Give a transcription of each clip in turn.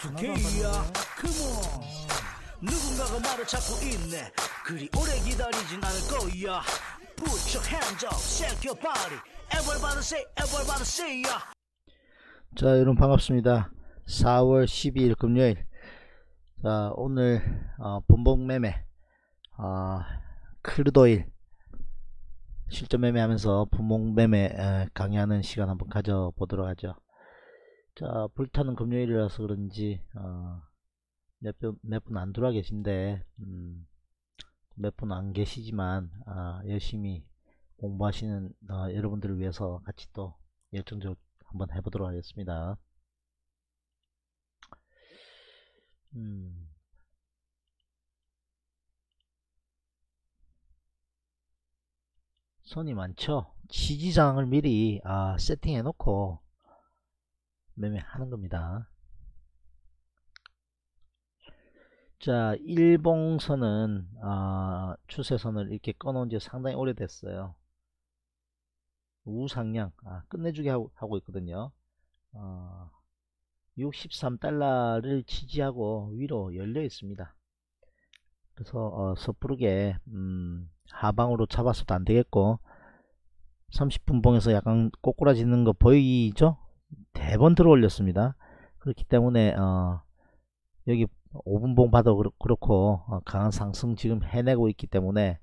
Y2K야. 컴온 누군가가 나를 찾고 있네. 그리 오래 기다리진 않을 거야. Put your hands up, shake your body. Everybody say, everybody say ya. 자 여러분 반갑습니다. 4월 12일 금요일. 자 오늘 어, 본봉 매매 어, 크루도일 실전 매매하면서 분봉 매매 에, 강의하는 시간 한번 가져보도록 하죠 자 불타는 금요일이라서 그런지 어, 몇분 안 들어와 계신데 음, 몇분 안 계시지만 아, 열심히 공부하시는 어, 여러분들을 위해서 같이 또 열정적 한번 해보도록 하겠습니다. 음. 선이 많죠? 지지장을 미리 아, 세팅해 놓고 매매하는 겁니다. 자, 일봉선은 아, 추세선을 이렇게 꺼놓은 지 상당히 오래됐어요. 우상향 아, 끝내주게 하고, 하고 있거든요. 어, 63달러를 지지하고 위로 열려 있습니다. 그래서 어, 섣부르게 음, 하방으로 잡았어도 안 되겠고 30분 봉에서 약간 꼬꾸라지는 거 보이죠? 대번 들어 올렸습니다. 그렇기 때문에 어, 여기 5분봉 봐도 그렇고 어, 강한 상승 지금 해내고 있기 때문에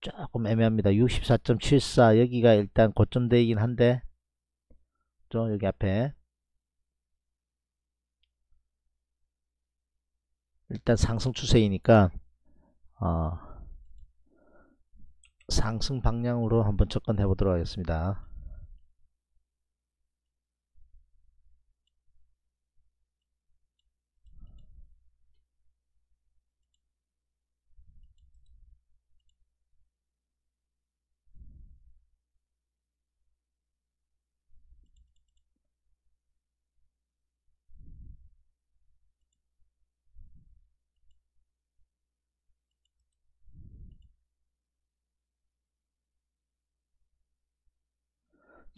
조금 애매합니다. 64.74 여기가 일단 고점대이긴 한데 저 여기 앞에 일단 상승 추세이니까 어, 상승 방향으로 한번 접근해 보도록 하겠습니다.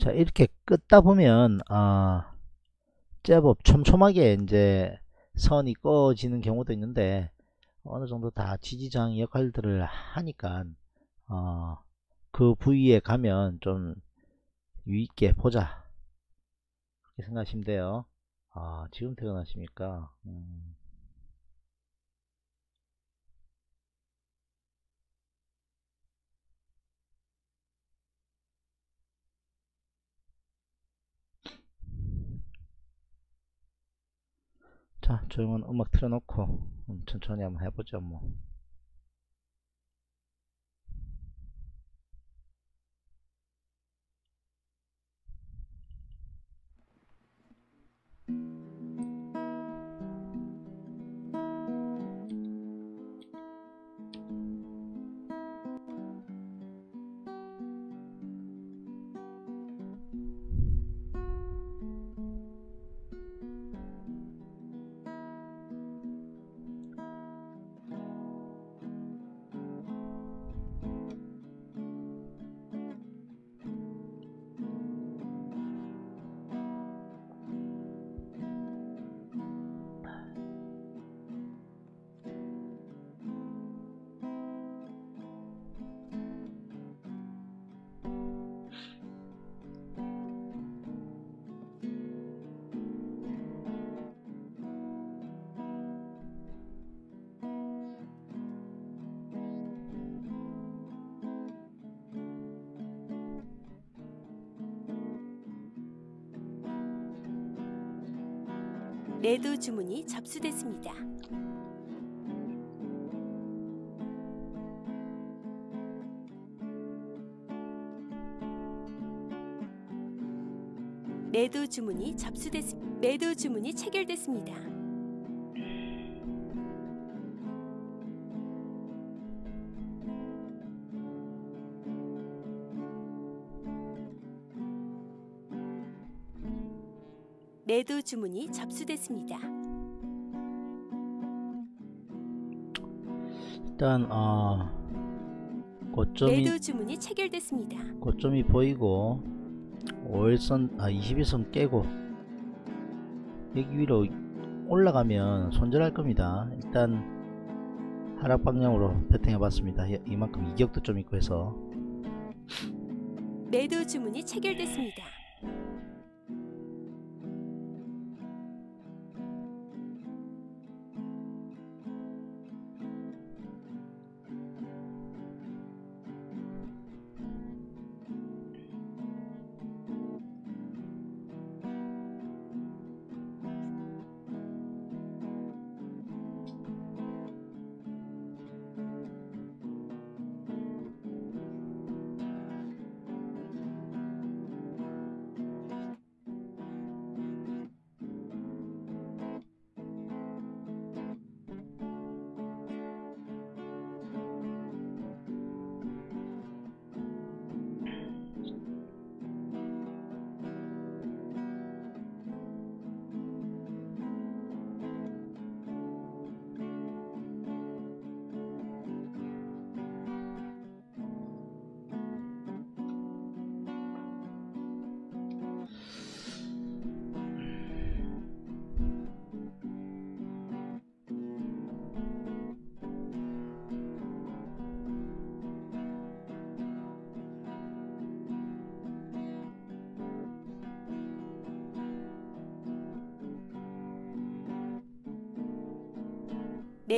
자 이렇게 끄다 보면 아 제법 촘촘하게 이제 선이 꺼지는 경우도 있는데 어느 정도 다 지지장 역할들을 하니까 어, 그 부위에 가면 좀 유의있게 보자. 그렇게 생각하시면 돼요. 아 지금 퇴근하십니까? 음. 자 조용한 음악 틀어놓고 음, 천천히 한번 해보죠 뭐 매도 주문이 접수됐습니다. 매도 주문이 접수됐 매도 주문이 체결됐습니다. 매도 주문이 접수됐습니다. 일단 어, 고점이 매도 주문이 체결됐습니다. 고점이 보이고 5일선 아 21선 깨고 여기 위로 올라가면 손절할 겁니다 일단 하락 방향으로 배팅해 봤습니다 이만큼 이격도 좀 있고 해서 매도 주문이 체결됐습니다.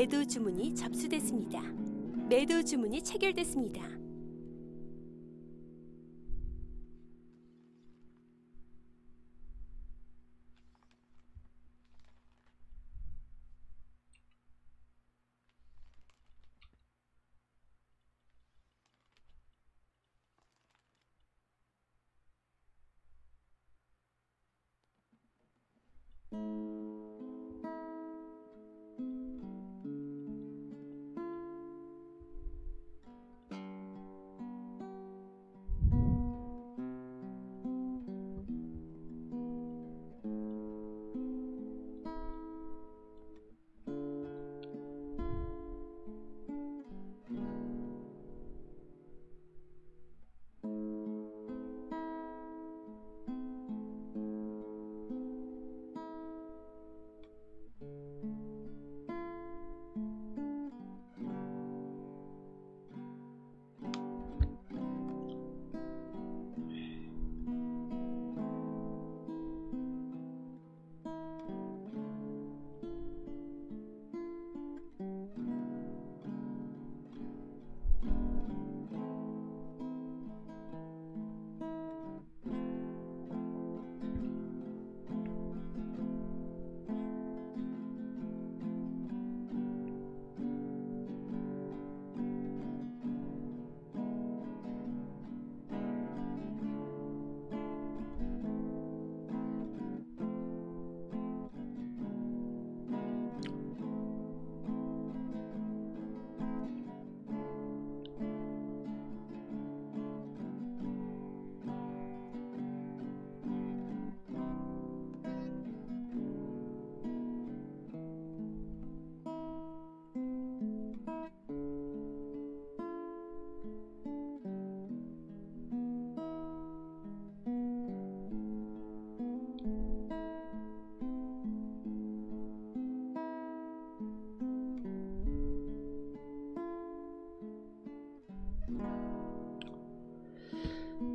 매도 주문이 접수됐습니다. 매도 주문이 체결됐습니다.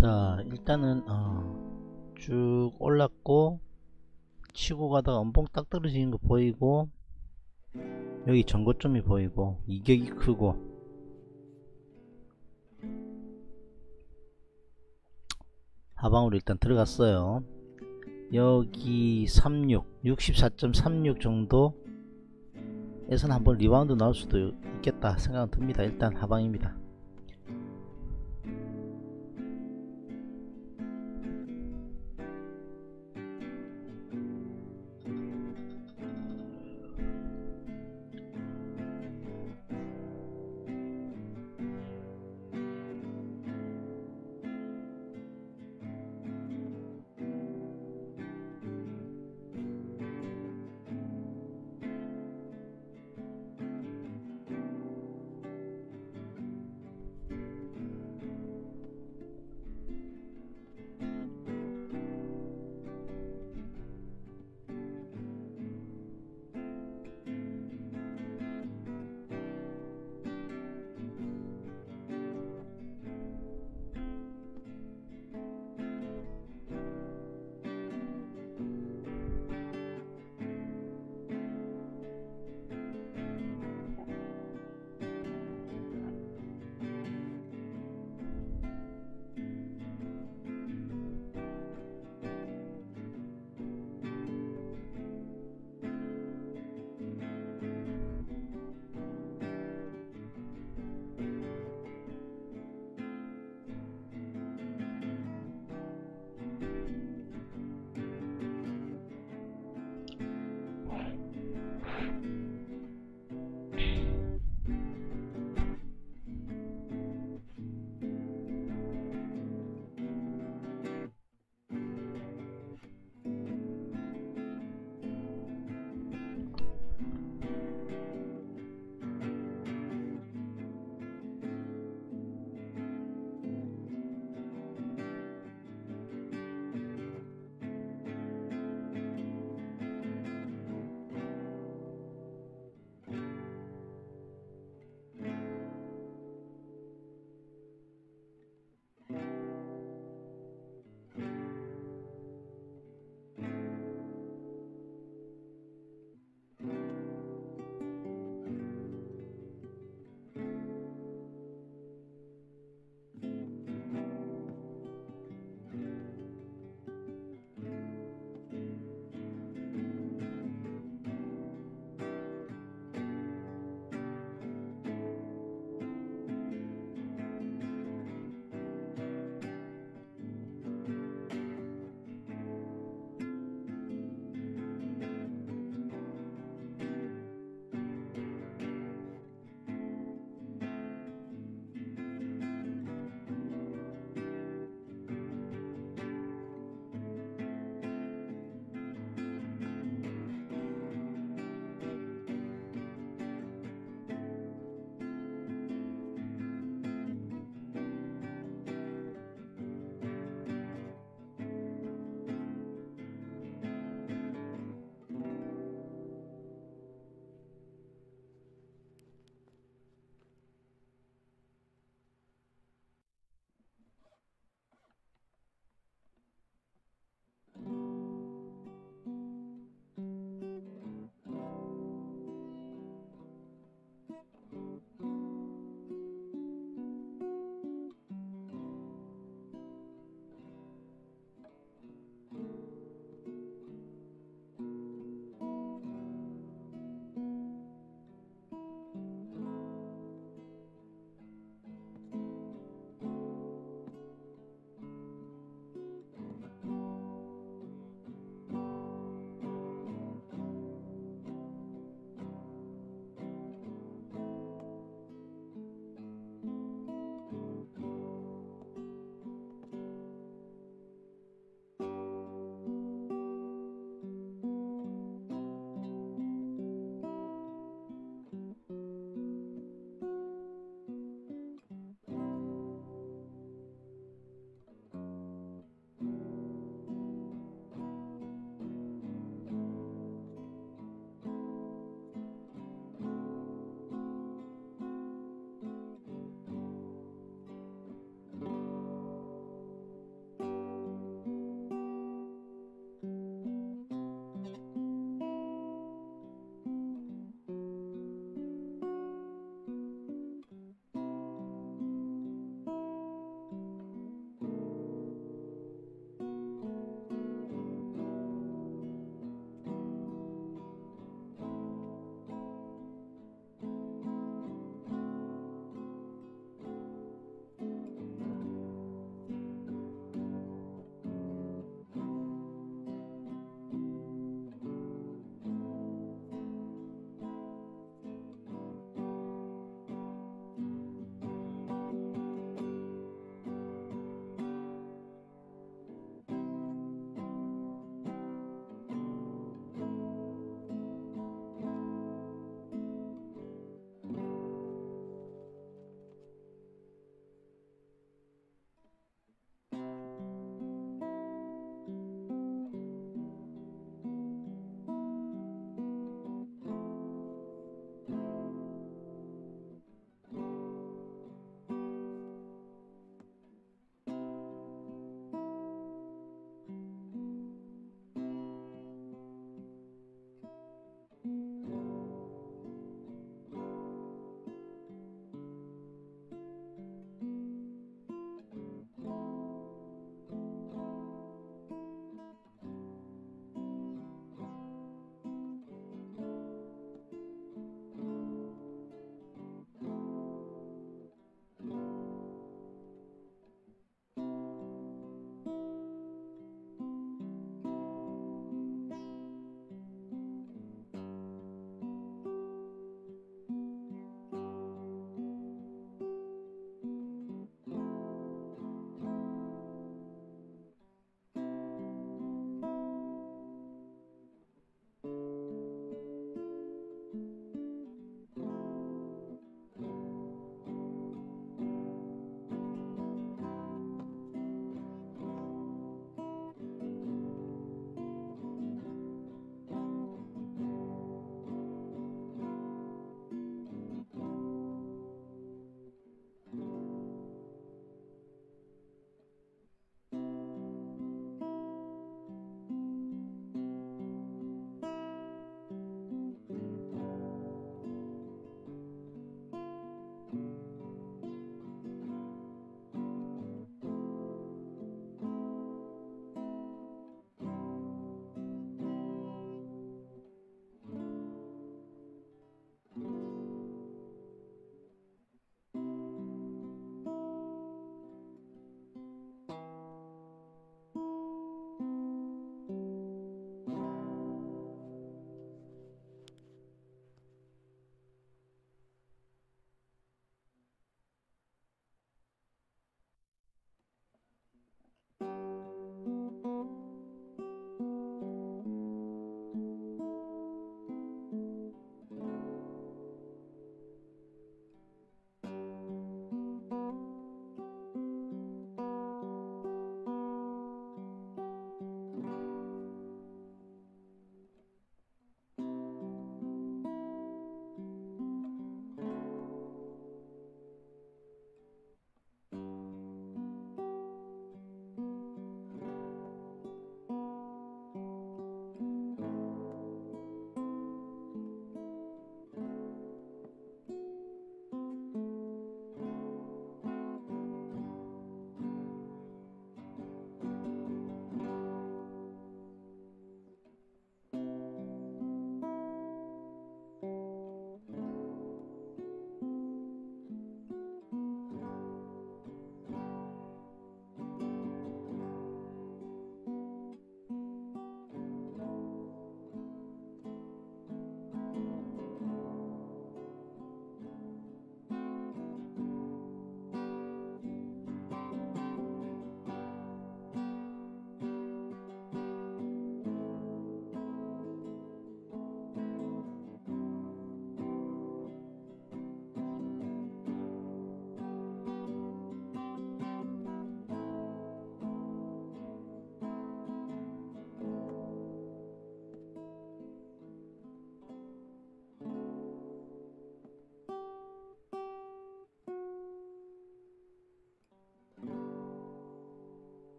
자 일단은 어, 쭉 올랐고 치고 가다가 음봉 딱 떨어지는 거 보이고 여기 전고점이 보이고 이격이 크고. 하방으로 일단 들어갔어요. 여기 36 64.36 정도. 에서는 한번 리바운드 나올 수도 있겠다 생각은 듭니다. 일단 하방입니다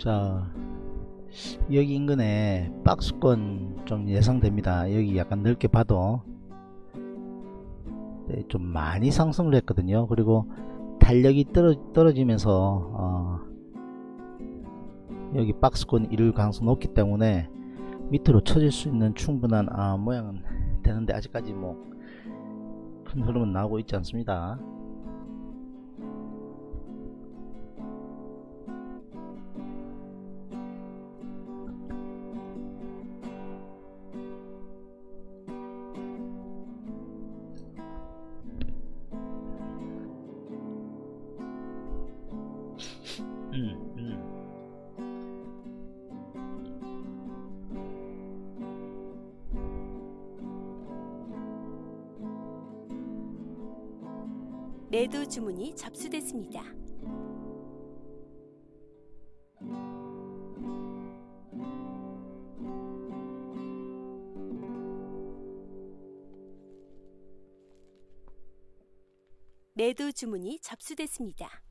자 여기 인근에 박스권 좀 예상됩니다. 여기 약간 넓게 봐도. 네, 좀 많이 상승을 했거든요. 그리고 탄력이 떨어, 떨어지면서 어, 여기 박스권 이룰 가능성이 높기 때문에 밑으로 쳐질 수 있는 충분한 아, 모양은 되는데 아직까지 뭐 큰 흐름은 나오고 있지 않습니다 매도 주문이 접수됐습니다. 매도 주문이 접수됐습니다.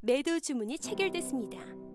매도 주문이 체결됐습니다.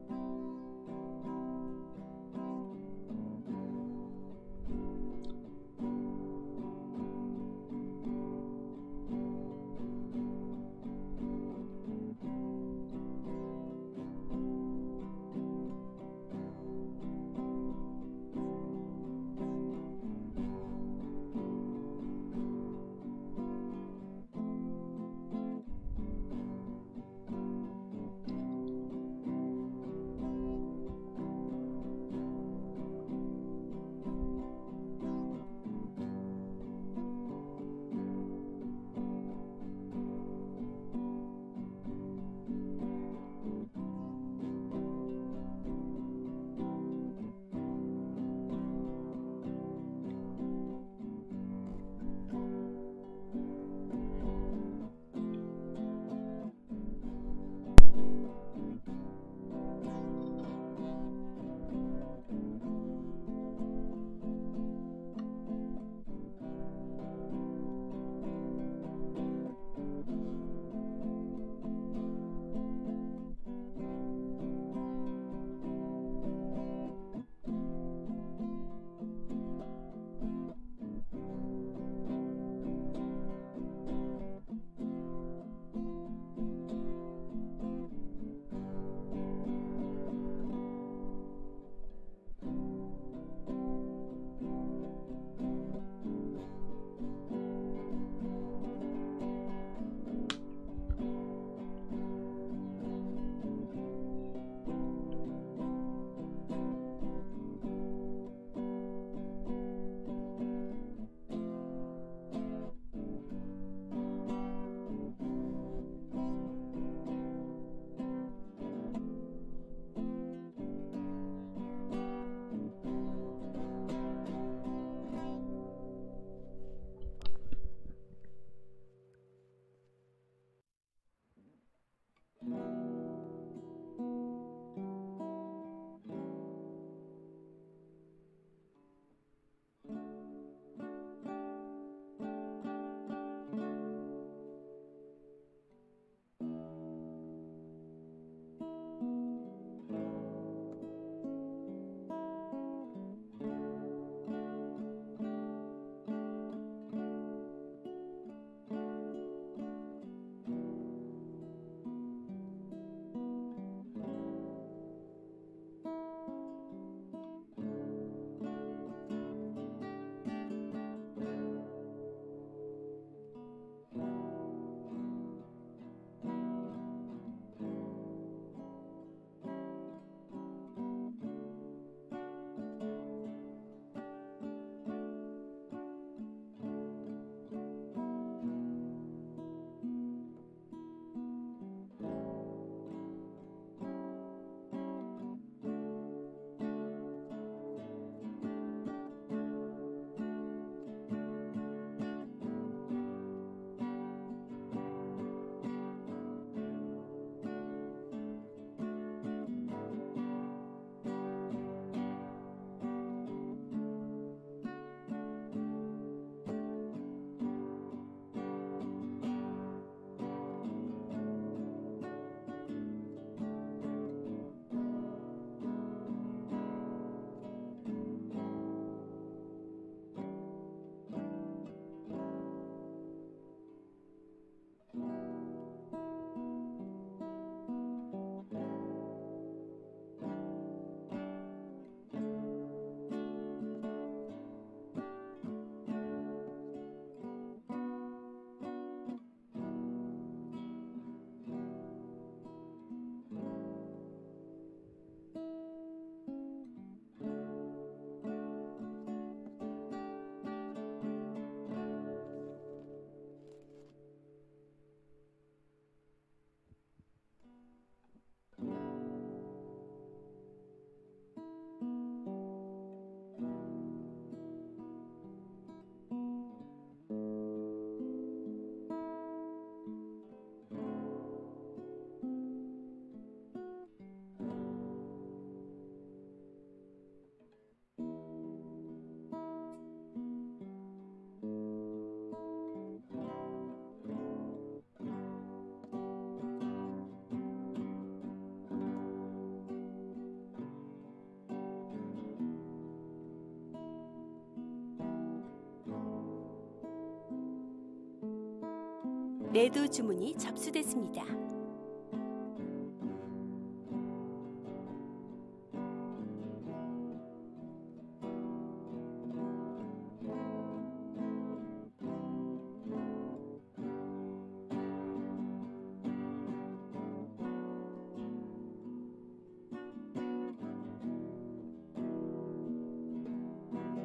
매도 주문이 접수됐습니다.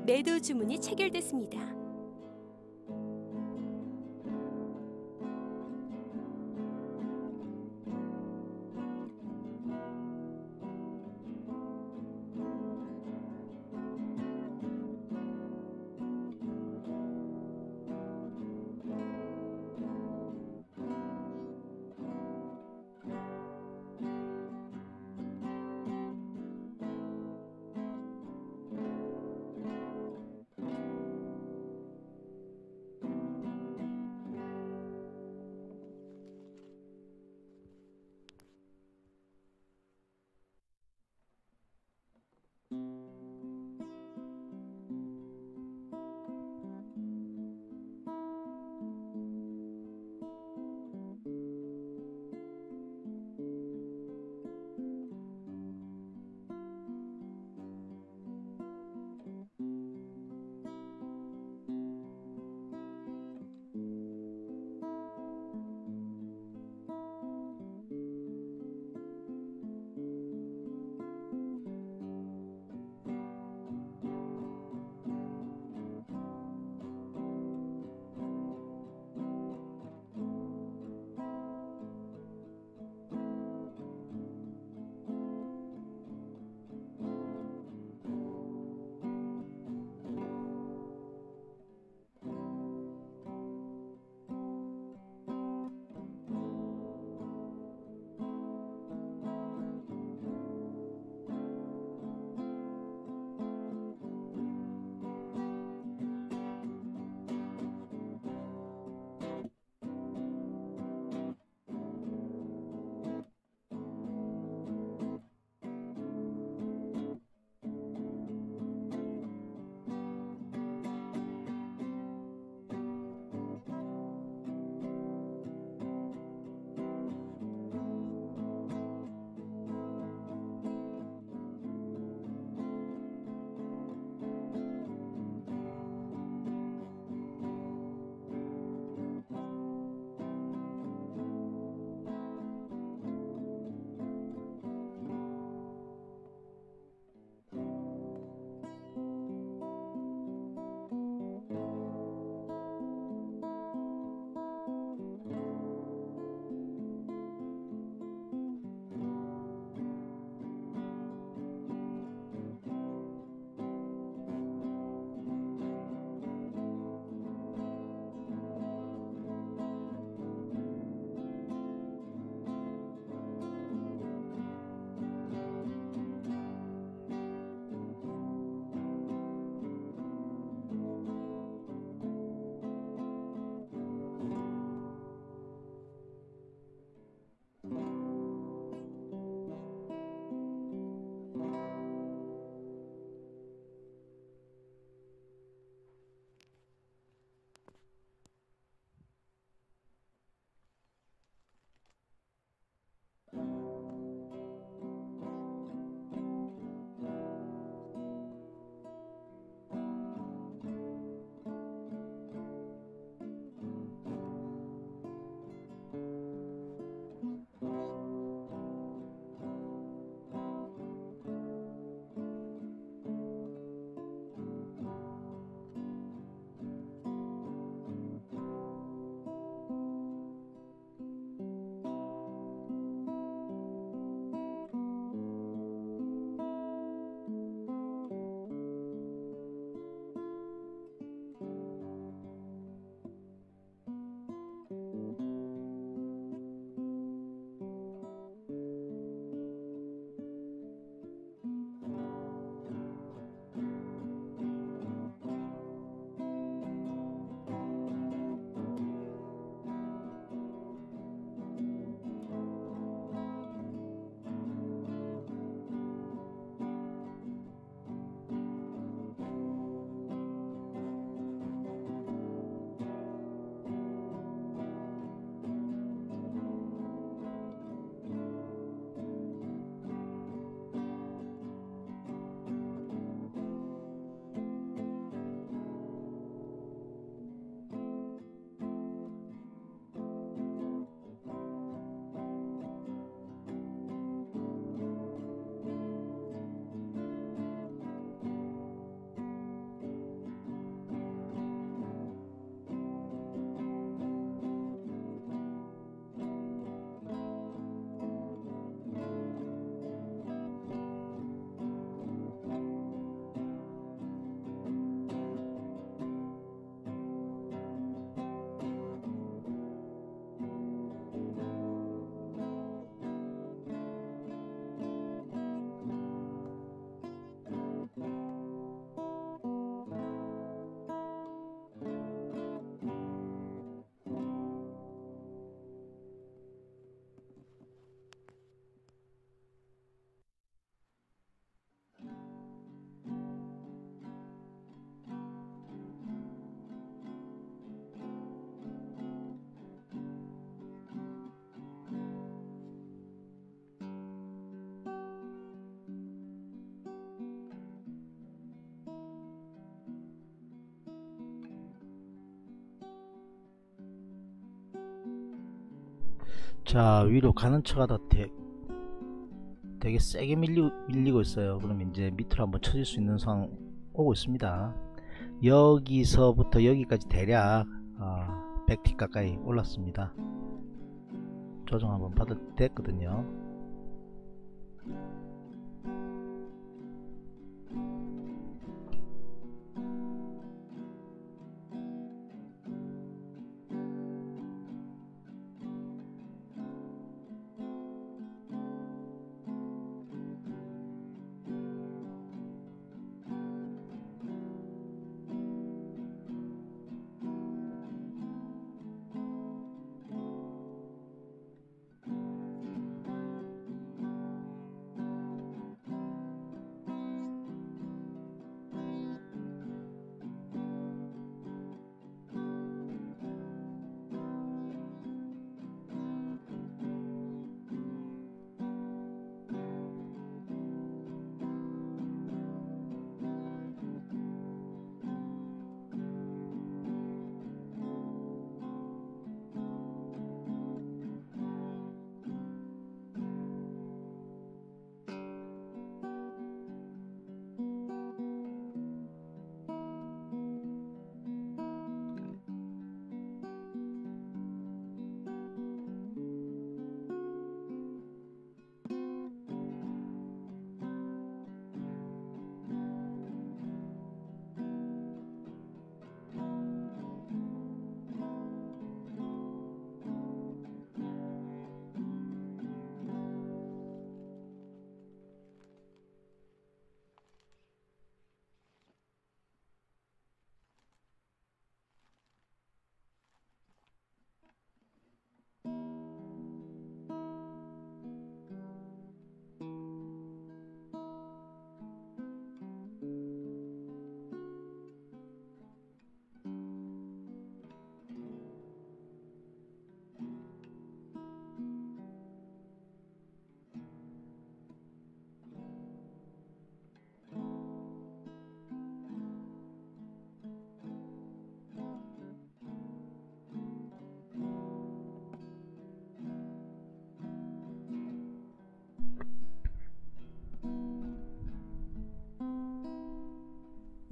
매도 주문이 체결됐습니다. 자 위로 가는 척 하다 되, 되게 세게 밀리, 밀리고 있어요. 그럼 이제 밑으로 한번 쳐질 수 있는 상황 오고 있습니다. 여기서부터 여기까지 대략 어, 100티 가까이 올랐습니다. 조정 한번 받아도 됐거든요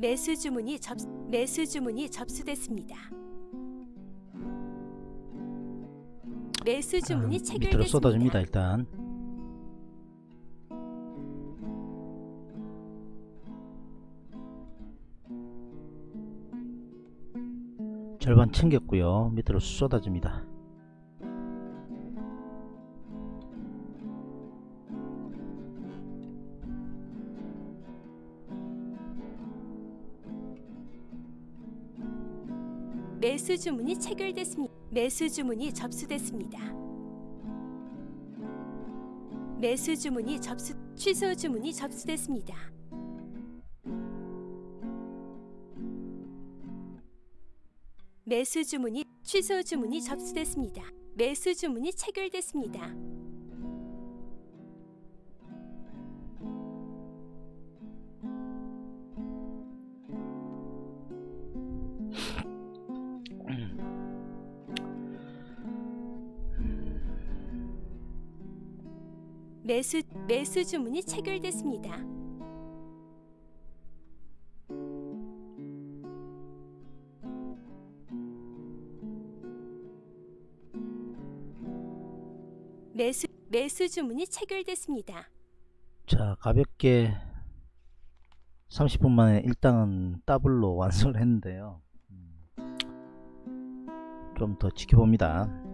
매수 주문이 접 매수 주문이 접수됐습니다. 매수 주문이 아, 밑으로 체결됐습니다. 쏟아집니다 일단 절반 챙겼고요 밑으로 쏟아집니다 주문이 체결됐습니다. 매수 주문이 접수됐습니다. 매수 주문이 접수 취소 주문이 접수됐습니다. 매수 주문이 취소 주문이 접수됐습니다. 매수 주문이 체결됐습니다. 매수 주문이 체결됐습니다. 매수 매수 주문이 체결됐습니다. 자 가볍게 30분 만에 일당은 더블로 완성을 했는데요 좀 더 지켜봅니다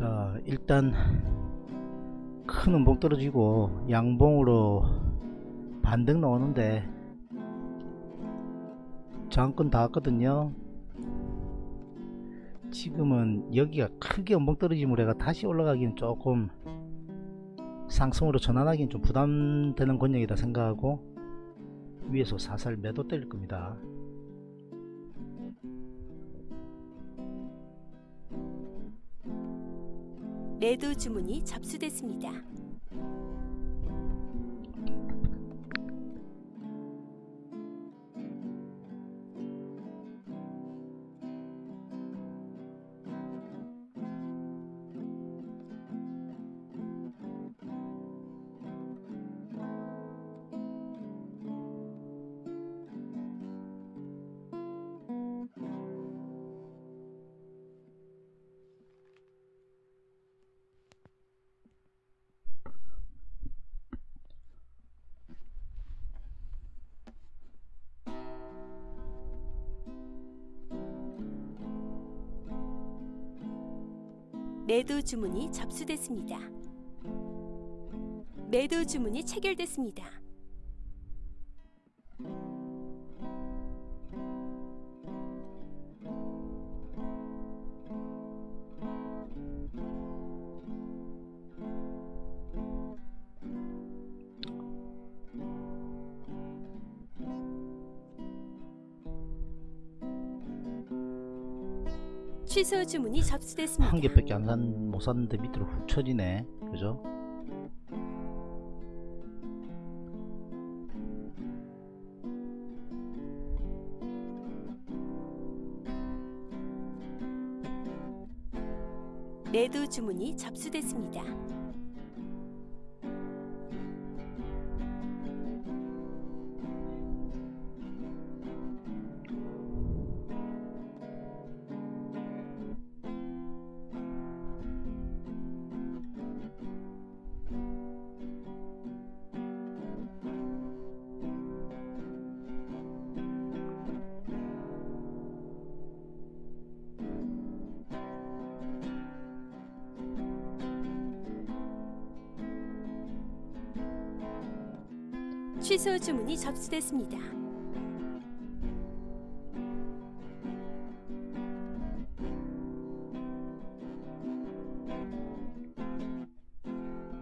자 일단 큰 음봉 떨어지고 양봉으로 반등 나오는데 장권 다 왔거든요. 지금은 여기가 크게 음봉 떨어지면 내가 다시 올라가기는 조금 상승으로 전환하기는 좀 부담되는 권역이다 생각하고 위에서 사살 매도 때릴 겁니다 매도 주문이 접수됐습니다. 매도 주문이 접수됐습니다. 매도 주문이 체결됐습니다. 취소 주문이 접수됐습니다. 한 개밖에 안 산, 못 샀는데 밑으로 훅 쳐지네 그죠 매도 주문이 접수됐습니다. 주문이 접수됐습니다.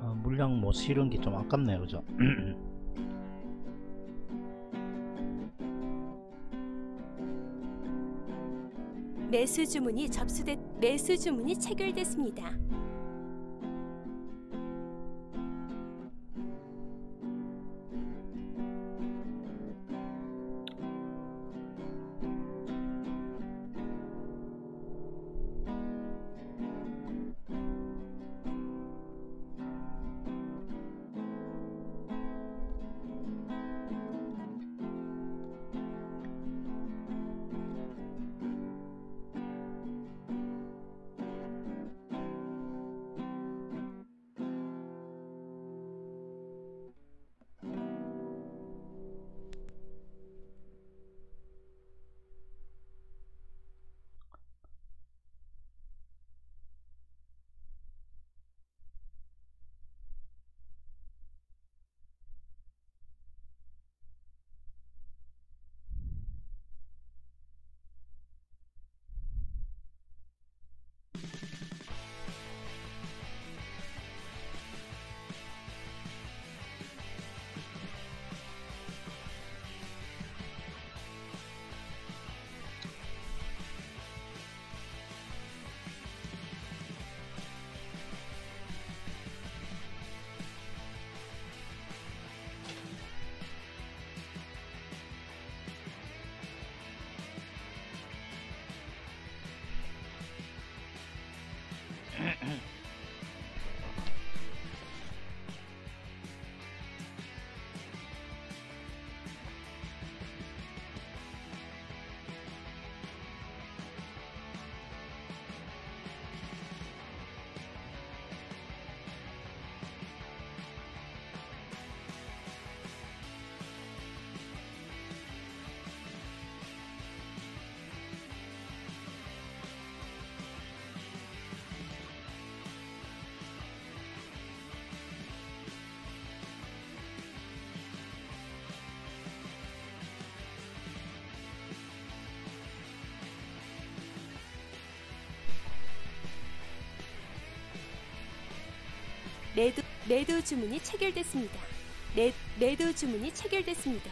어, 물량 못 실은 게 좀 아깝네요 그죠 매수 주문이 접수됐 매수 주문이 체결됐습니다. 매도 주문이 체결됐습니다. 매, 매도 주문이 체결됐습니다.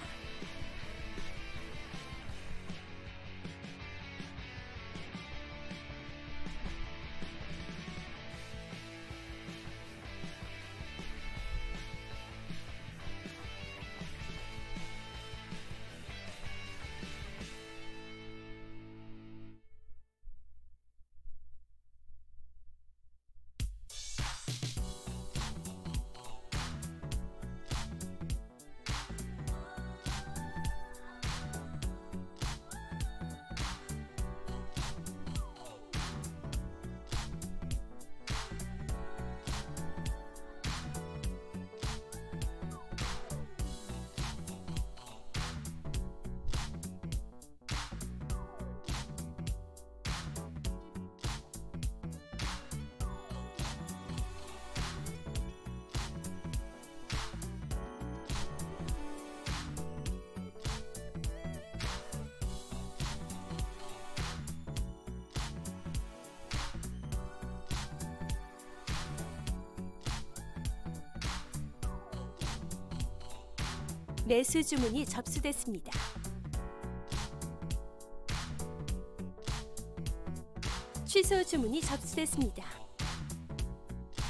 매수 주문이 접수됐습니다. 취소 주문이 접수됐습니다.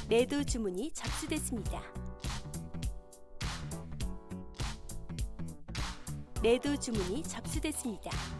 매도 주문이 접수됐습니다. 매도 주문이 접수됐습니다.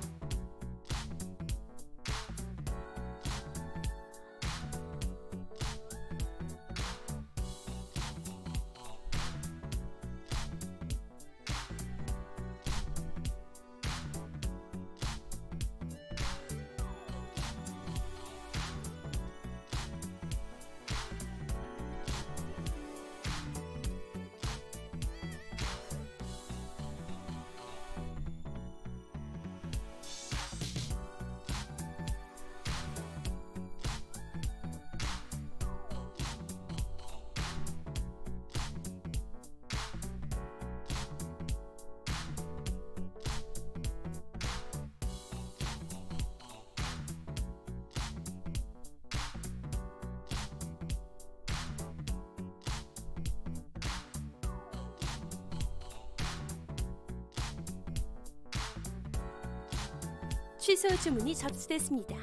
주문이 접수됐습니다.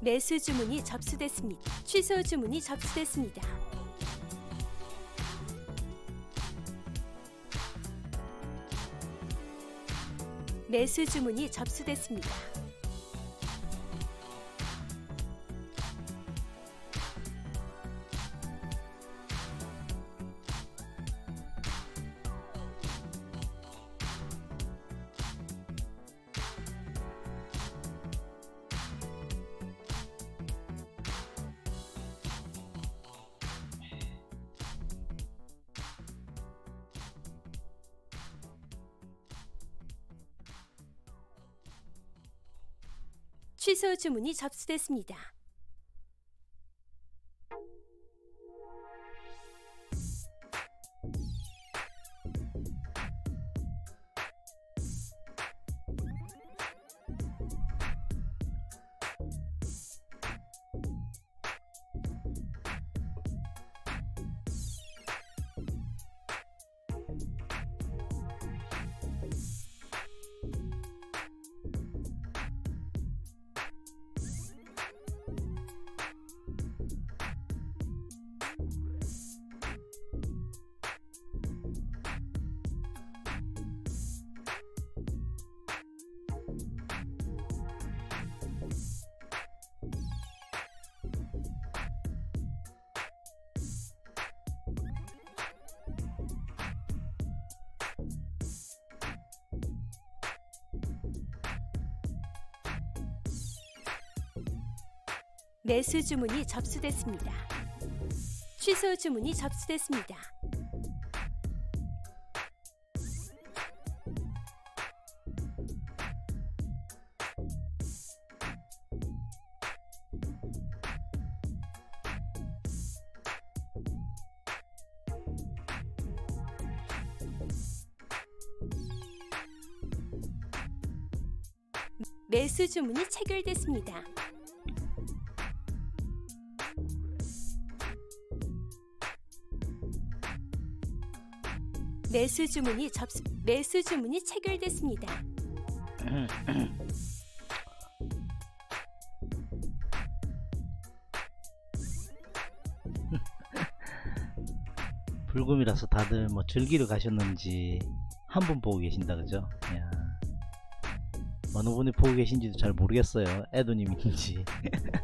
매수 주문이 접수됐습니다. 취소 주문이 접수됐습니다. 매수 주문이 접수됐습니다. 주문이 접수됐습니다. 매수 주문이 접수됐습니다. 취소 주문이 접수됐습니다. 매수 주문이 체결됐습니다. 매수 주문이 접수 매수 주문이 체결됐습니다. 불금이라서 다들 뭐 즐기러 가셨는지 한 분 보고 계신다 그죠? 야. 어느 분이 보고 계신지도 잘 모르겠어요. 에도님인지.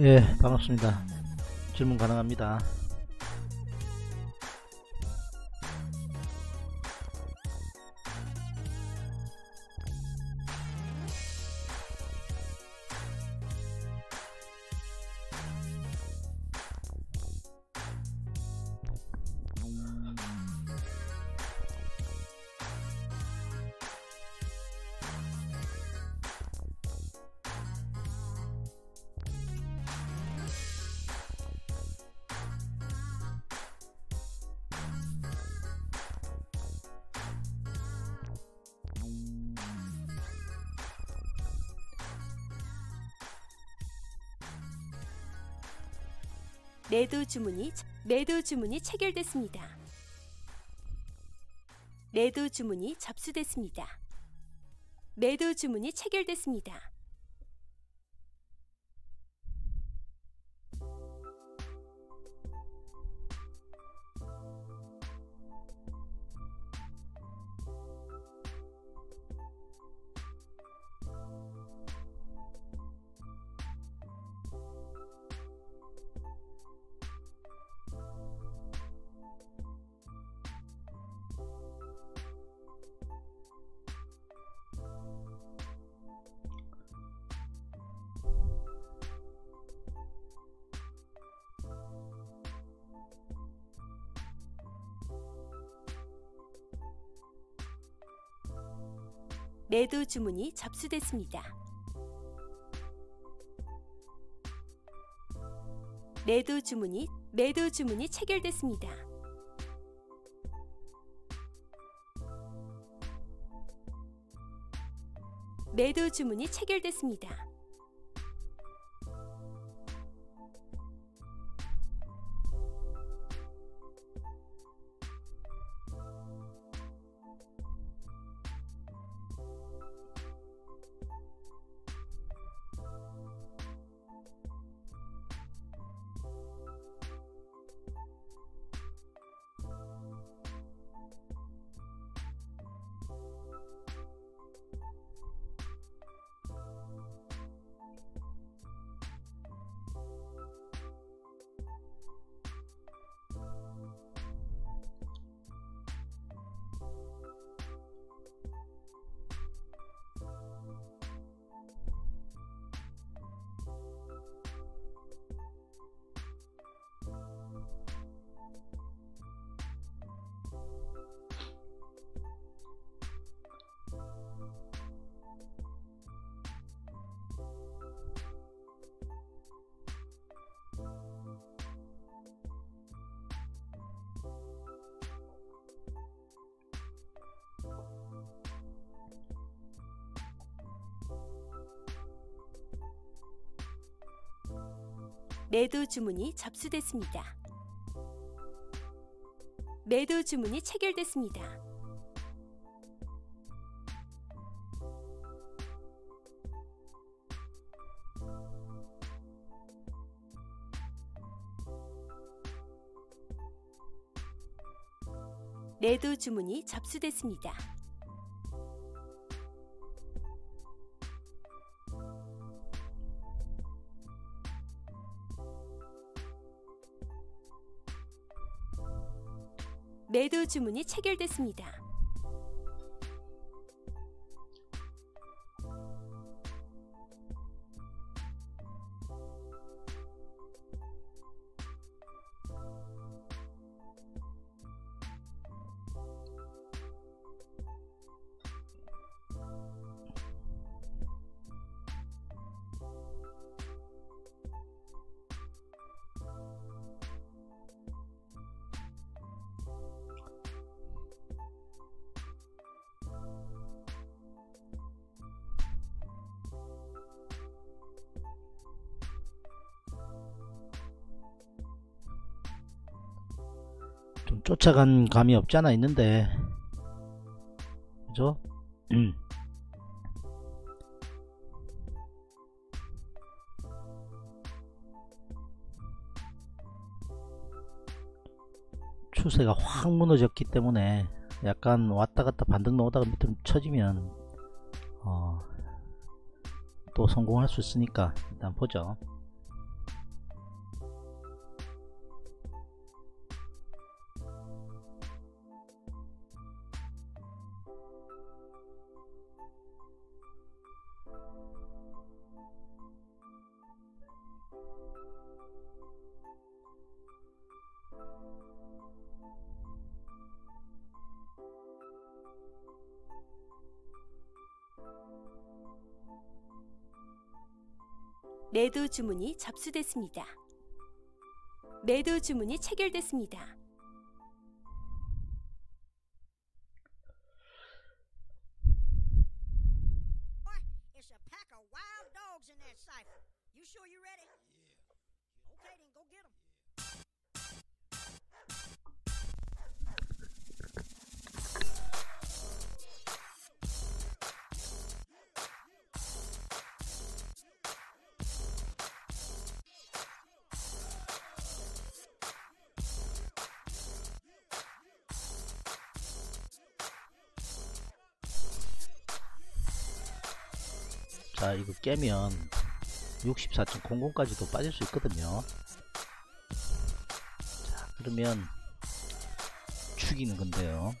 예, 반갑습니다. 질문 가능합니다. 매도 주문이 매도 주문이 체결됐습니다. 매도 주문이 접수됐습니다. 매도 주문이 체결됐습니다. 매도 주문이 접수됐습니다. 매도 주문이 매도 주문이 체결됐습니다. 매도 주문이 체결됐습니다. 매도 주문이 접수됐습니다. 매도 주문이 체결됐습니다. 매도 주문이 접수됐습니다. 주문이 체결됐습니다. 쫓아간 감이 없지 않아 있는데 그죠? 음. 추세가 확 무너졌기 때문에 약간 왔다갔다 반등 나오다가 밑으로 쳐지면 어, 또 성공할 수 있으니까 일단 보죠 매도 주문이 접수됐습니다. 매도 주문이 체결됐습니다. 자 이거 깨면 64.00까지도 빠질 수 있거든요. 자 그러면 죽이는 건데요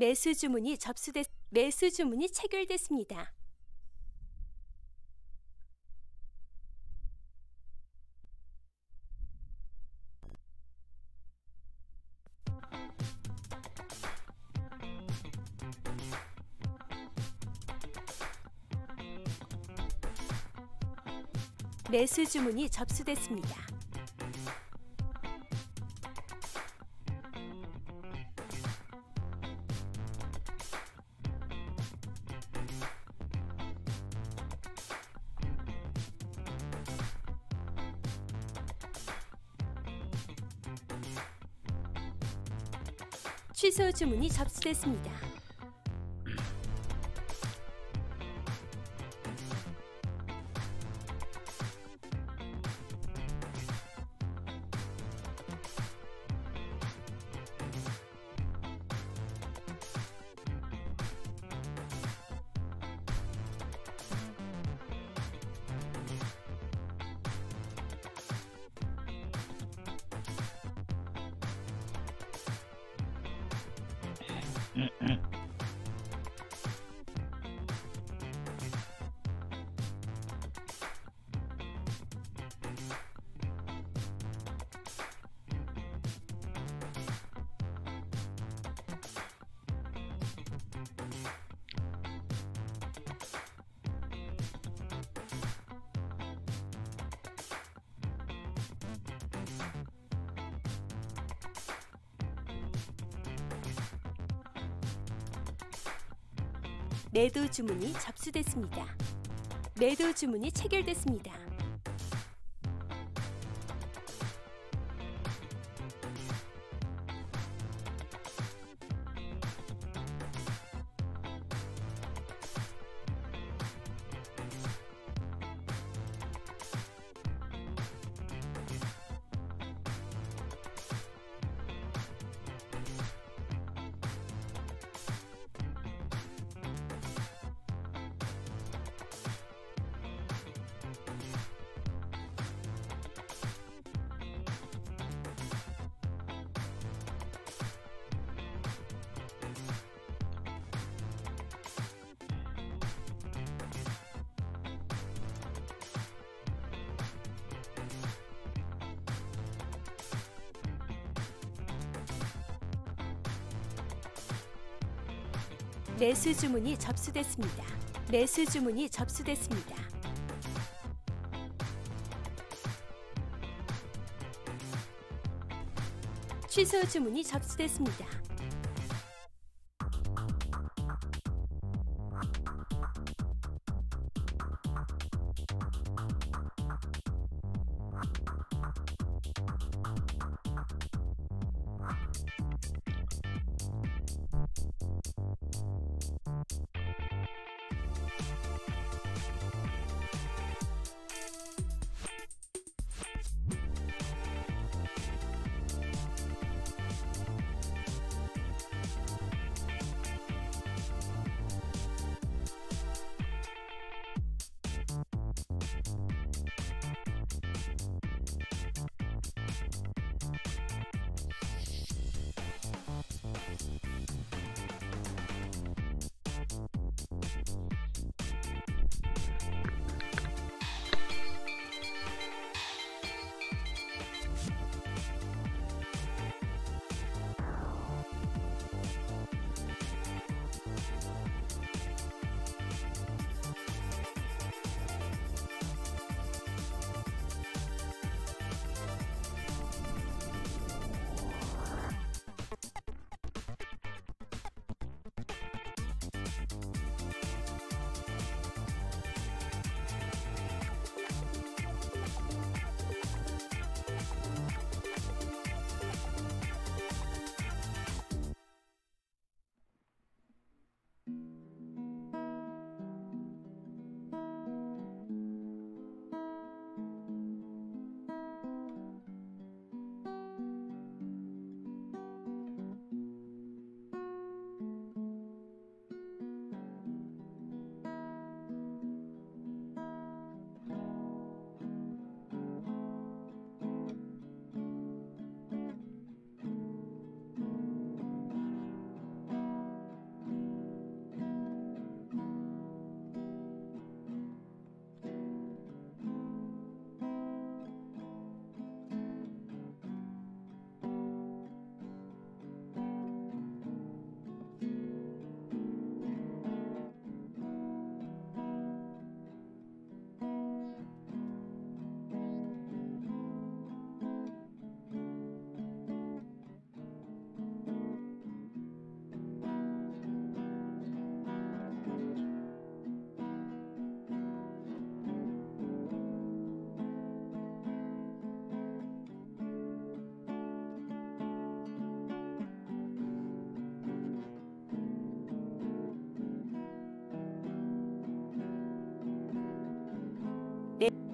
매수 주문이 접수됐 매수 주문이 체결됐습니다. 매수 주문이 접수됐습니다. 주문이 접수됐습니다. Mm-mm. 매도 주문이 접수됐습니다. 매도 주문이 체결됐습니다. 매수 주문이 접수됐습니다. 매수 주문이 접수됐습니다. 취소 주문이 접수됐습니다.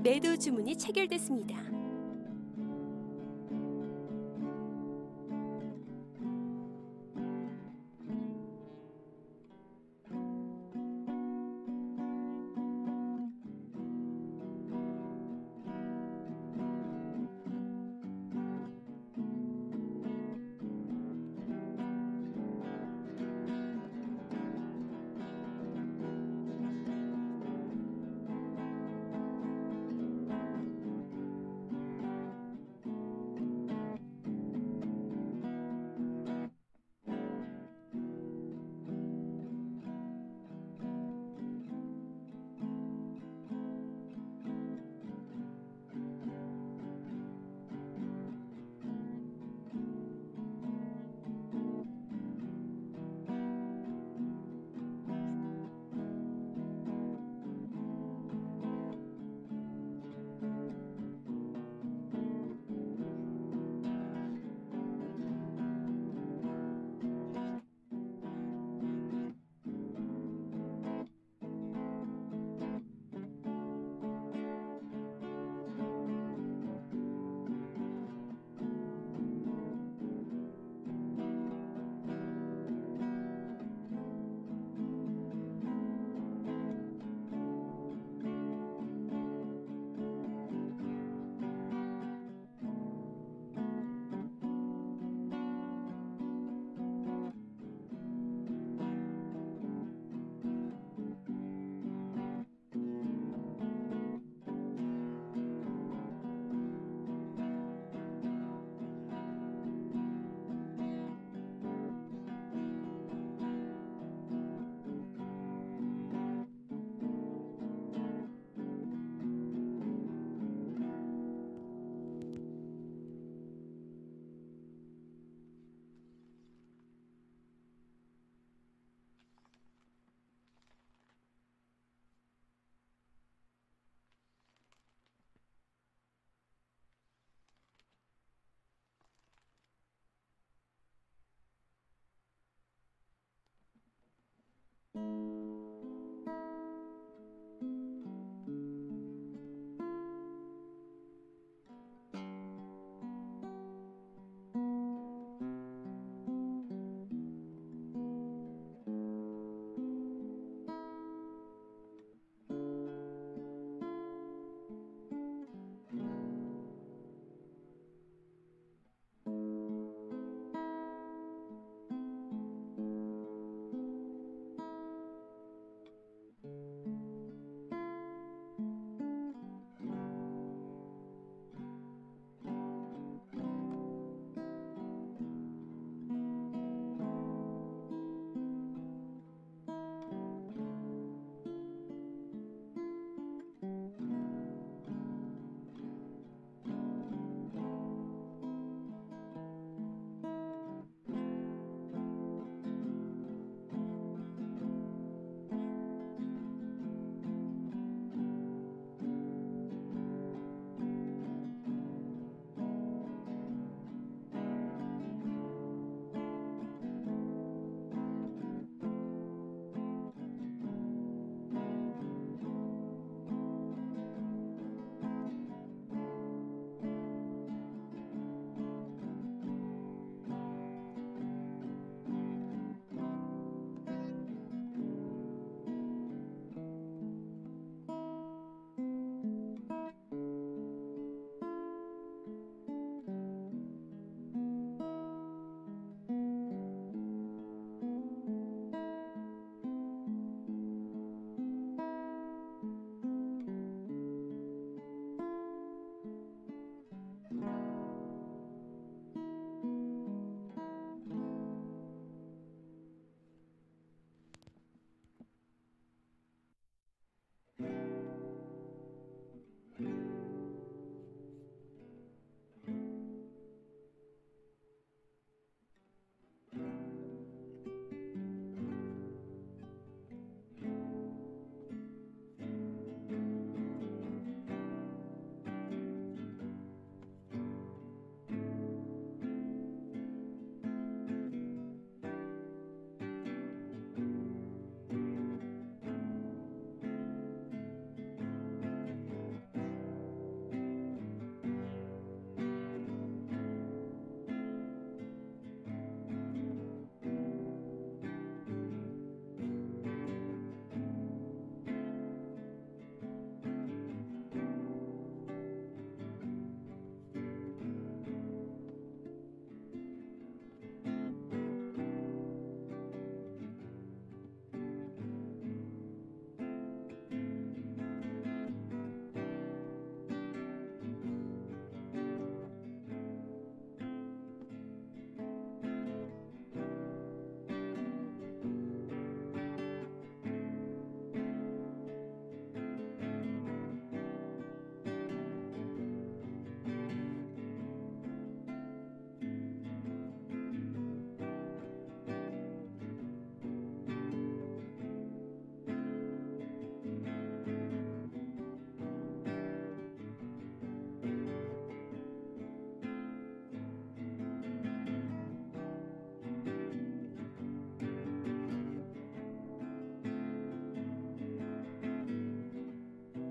매도 주문이 체결됐습니다.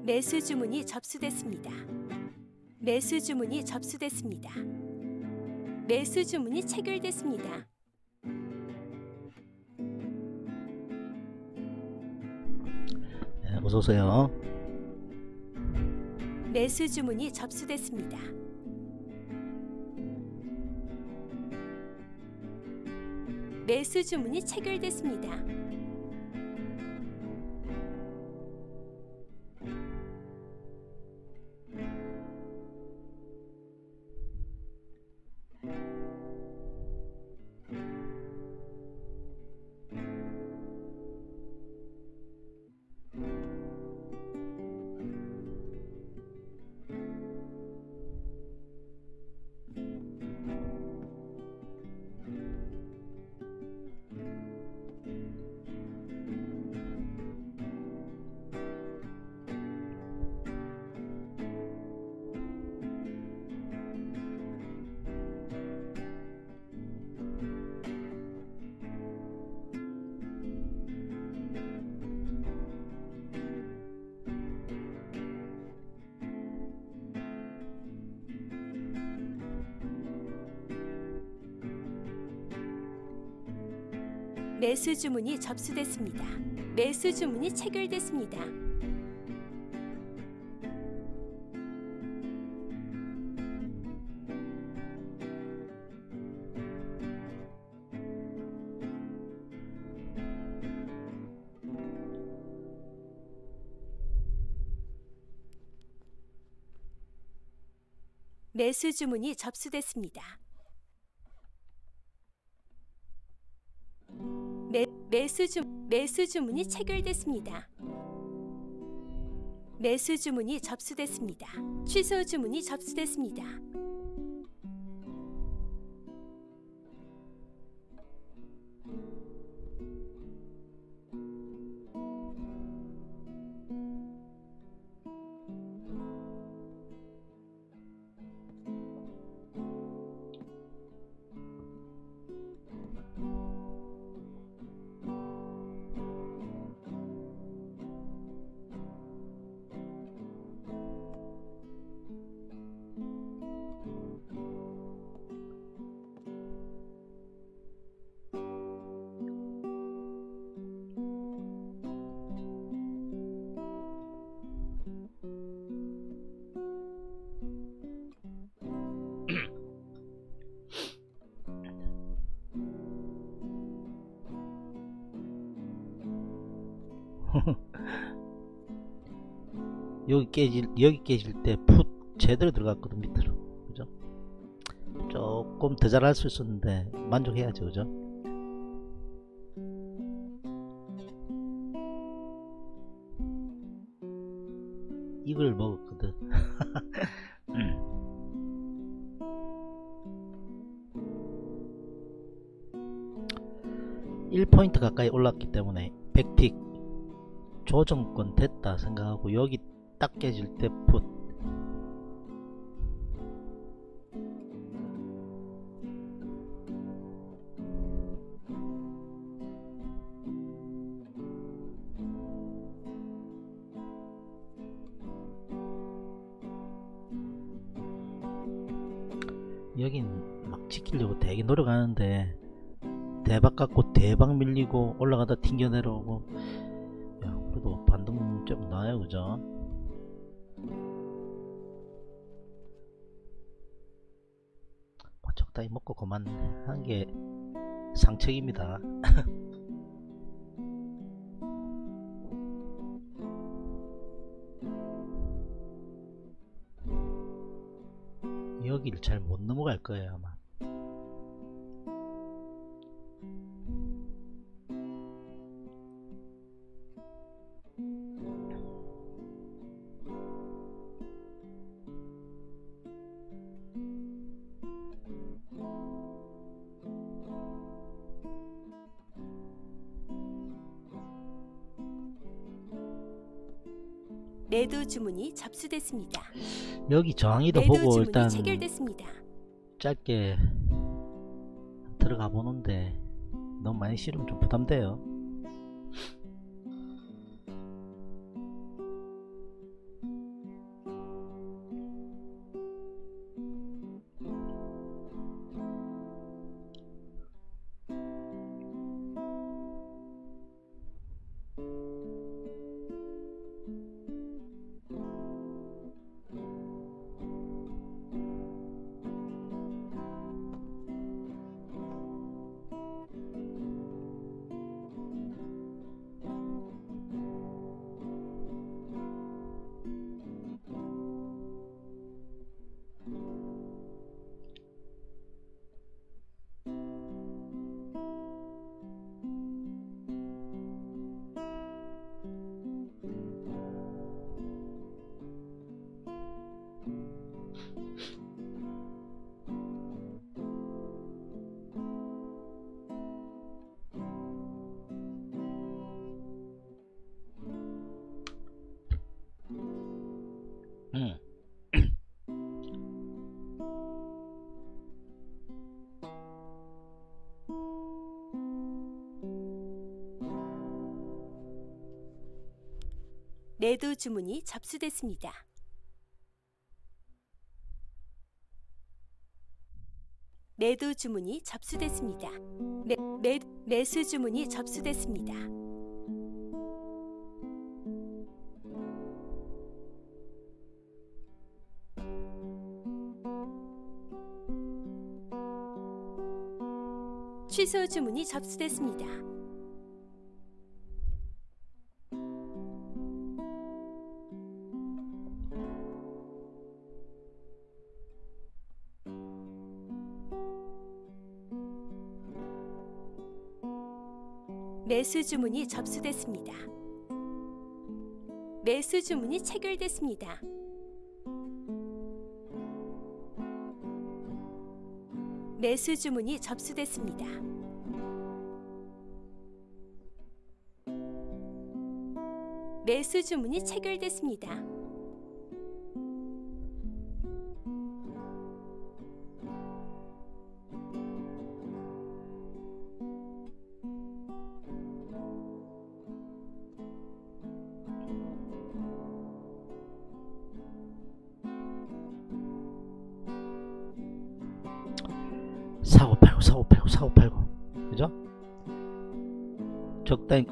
매수 주문이 접수됐습니다. 매수 주문이 접수됐습니다. 매수 주문이 체결됐습니다. 네, 어서 오세요. 매수 주문이 접수됐습니다. 매수 주문이 체결됐습니다. 매수 주문이 접수됐습니다. 매수 주문이 체결됐습니다. 매수 주문이 접수됐습니다. 매, 매수 주 매수 주문이 체결됐습니다. 매수 주문이 접수됐습니다. 취소 주문이 접수됐습니다. 깨질 여기 깨질 때 풋 제대로 들어갔거든 밑으로. 그죠? 조금 더 잘할 수 있었는데 만족해야죠 그죠? 이걸 먹었거든. 음. 1포인트 가까이 올랐기 때문에 백픽 조정권 됐다 생각하고 여기 딱 깨질 때 풋. 여긴 막 지키려고 되게 노력하는데 대박 갖고 대박 밀리고 올라가다 튕겨 내려오고 적당히 먹고 그만 하는 게 상책입니다. 여기를 잘 못 넘어갈 거예요 아마 주문이 접수됐습니다. 여기 저항이도 보고 일단 체결됐습니다. 짧게 들어가 보는데 너무 많이 싫으면 좀 부담돼요 매도 주문이 접수됐습니다. 매도 주문이 접수됐습니다. 매, 매, 매수 주문이 접수됐습니다. 취소 주문이 접수됐습니다. 매수 주문이 접수됐습니다. 매수 주문이 체결됐습니다. 매수 주문이 접수됐습니다. 매수 주문이 체결됐습니다.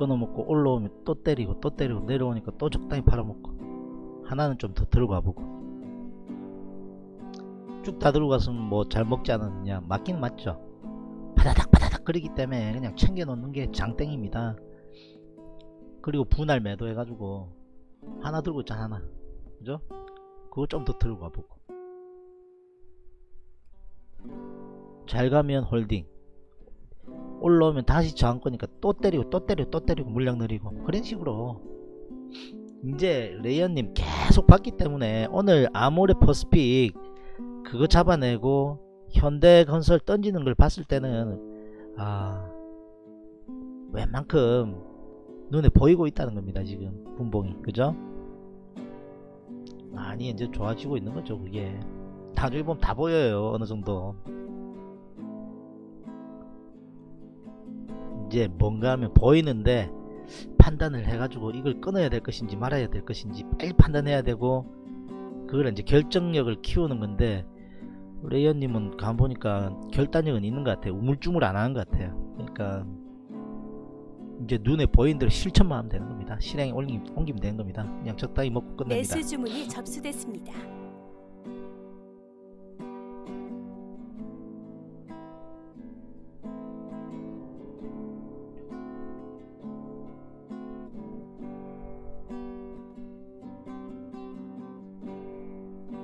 끊어먹고 올라오면 또 때리고 또 때리고 내려오니까 또 적당히 팔아먹고 하나는 좀 더 들고 와보고. 쭉 다 들고 갔으면 뭐 잘 먹지 않았느냐. 맞긴 맞죠. 바다닥 바다닥 그러기 때문에 그냥 챙겨 놓는 게 장땡입니다. 그리고 분할 매도 해가지고 하나 들고 있잖아 하나. 그죠? 그거 좀 더 들고 와보고. 잘 가면 홀딩 올라오면 다시 저항 거니까 또 때리고 또 때리고 또 때리고 물량 늘리고. 그런 식으로. 이제 레이언님 계속 봤기 때문에 오늘 아모레 퍼시픽 그거 잡아내고 현대건설 던지는 걸 봤을 때는 아 웬만큼 눈에 보이고 있다는 겁니다 지금 분봉이. 그죠? 많이 이제 좋아지고 있는 거죠 그게. 나중에 보면 다 보여요 어느 정도 이제 뭔가 하면 보이는데 판단을 해가지고 이걸 끊어야 될 것인지 말아야 될 것인지 빨리 판단해야 되고 그걸 이제 결정력을 키우는 건데 레이언님은 가 보니까 결단력은 있는 것 같아요. 우물쭈물 안 하는 것 같아요. 그러니까 이제 눈에 보이는 대로 실천만 하면 되는 겁니다. 실행에 옮기면 되는 겁니다. 그냥 적당히 먹고 끝냅니다. 매수 주문이 접수됐습니다.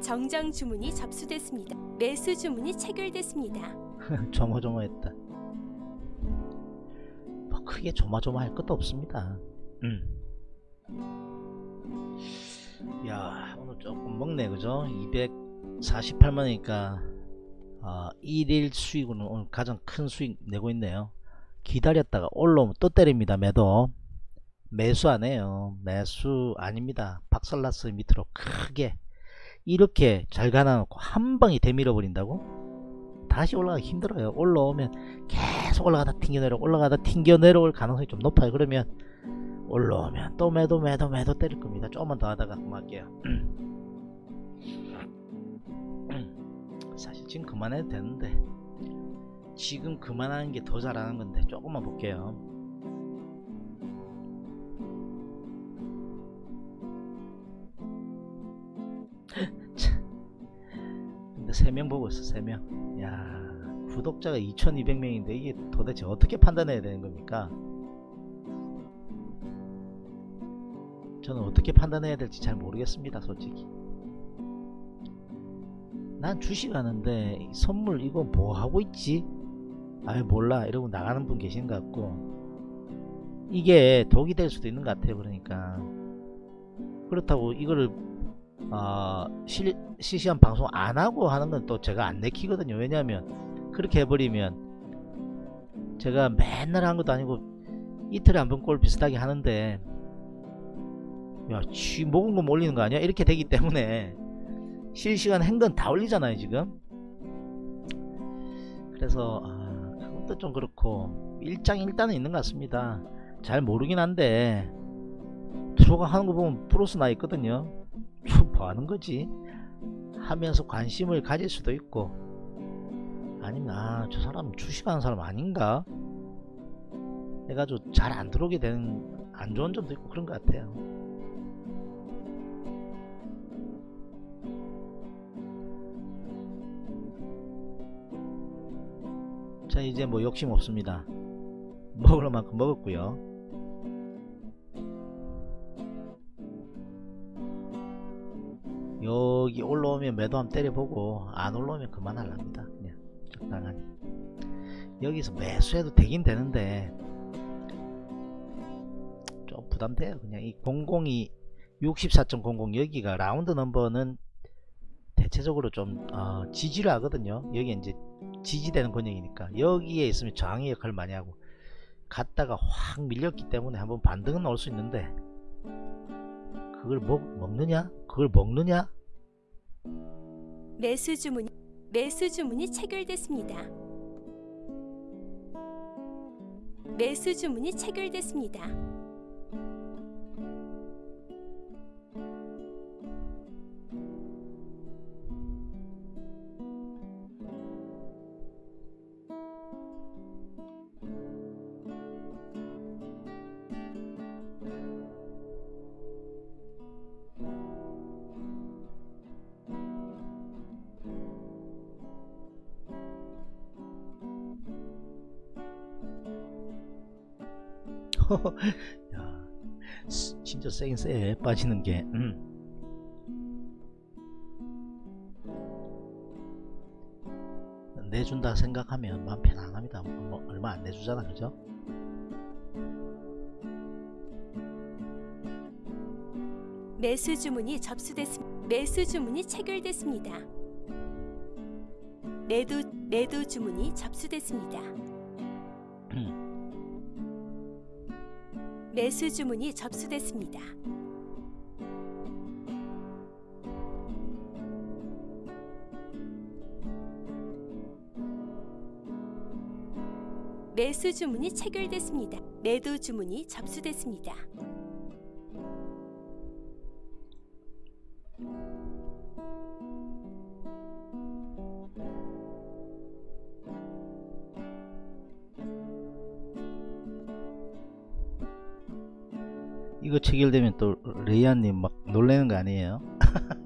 정정 주문이 접수됐습니다. 매수 주문이 체결됐습니다. 조마조마했다. 뭐 크게 조마조마할 것도 없습니다. 음. 야 오늘 조금 먹네 그죠? 248만이니까 어, 1일 수익으로 오늘 가장 큰 수익 내고 있네요. 기다렸다가 올라오면 또 때립니다. 매도 매수 안 해요. 매수 아닙니다. 박살났어요 밑으로 크게 이렇게 잘 가놔놓고 한 방에 대밀어 버린다고? 다시 올라가기 힘들어요. 올라오면 계속 올라가다 튕겨 내려 올라가다 튕겨 내려올 가능성이 좀 높아요. 그러면 올라오면 또 매도 매도 매도 때릴 겁니다. 조금만 더 하다가 그만할게요. 사실 지금 그만해도 되는데 지금 그만하는 게 더 잘하는 건데 조금만 볼게요. 3명 보고 있어 3명. 야 구독자가 2200명인데 이게 도대체 어떻게 판단해야 되는 겁니까? 저는 어떻게 판단해야 될지 잘 모르겠습니다 솔직히. 난 주식 하는데 이 선물 이거 뭐 하고 있지? 아이 몰라. 이러고 나가는 분 계신 것 같고. 이게 독이 될 수도 있는 것 같아요 그러니까. 그렇다고 이거를 어, 실, 실시간 방송 안 하고 하는 건 또 제가 안 내키거든요. 왜냐하면 그렇게 해버리면 제가 맨날 한 것도 아니고 이틀에 한 번 꼴 비슷하게 하는데 야, 쥐 먹은 거 올리는 거 아니야? 이렇게 되기 때문에 실시간 행동 다 올리잖아요, 지금. 그래서 아, 그것도 좀 그렇고 일장 일단은 있는 것 같습니다. 잘 모르긴 한데 저거 하는 거 보면 플러스 나 있거든요. 저뭐 하는 거지? 하면서 관심을 가질 수도 있고 아니면 아 저 사람 주식하는 사람 아닌가? 해가지고 잘 안 들어오게 되는 안 좋은 점도 있고 그런 것 같아요. 자 이제 뭐 욕심 없습니다. 먹을 만큼 먹었고요. 여기 올라오면 매도 한번 때려보고 안 올라오면 그만하랍니다. 그냥 적당하니. 여기서 매수해도 되긴 되는데 좀 부담돼요. 그냥 이 00이 64.00 여기가 라운드 넘버는 대체적으로 좀 어, 지지를 하거든요. 여기 이제 지지되는 권역이니까 여기에 있으면 저항의 역할을 많이 하고 갔다가 확 밀렸기 때문에 한번 반등은 나올 수 있는데 그걸 먹, 먹느냐? 그걸 먹느냐? 매수 주문이 매수 주문이 체결됐습니다. 매수 주문이 체결됐습니다. 야, 스- 진짜 세긴 세 빠지는 게. 음. 내준다 생각하면 마음 편안합니다. 뭐 얼마 안 내주잖아, 그죠? 매수 주문이 접수됐습니다. 매수 주문이 체결됐습니다. 매도 매도 주문이 접수됐습니다. 매수 주문이 접수됐습니다. 매수 주문이 체결됐습니다. 매도 주문이 접수됐습니다. 이거 체결되면 또 레이안님 막 놀래는 거 아니에요?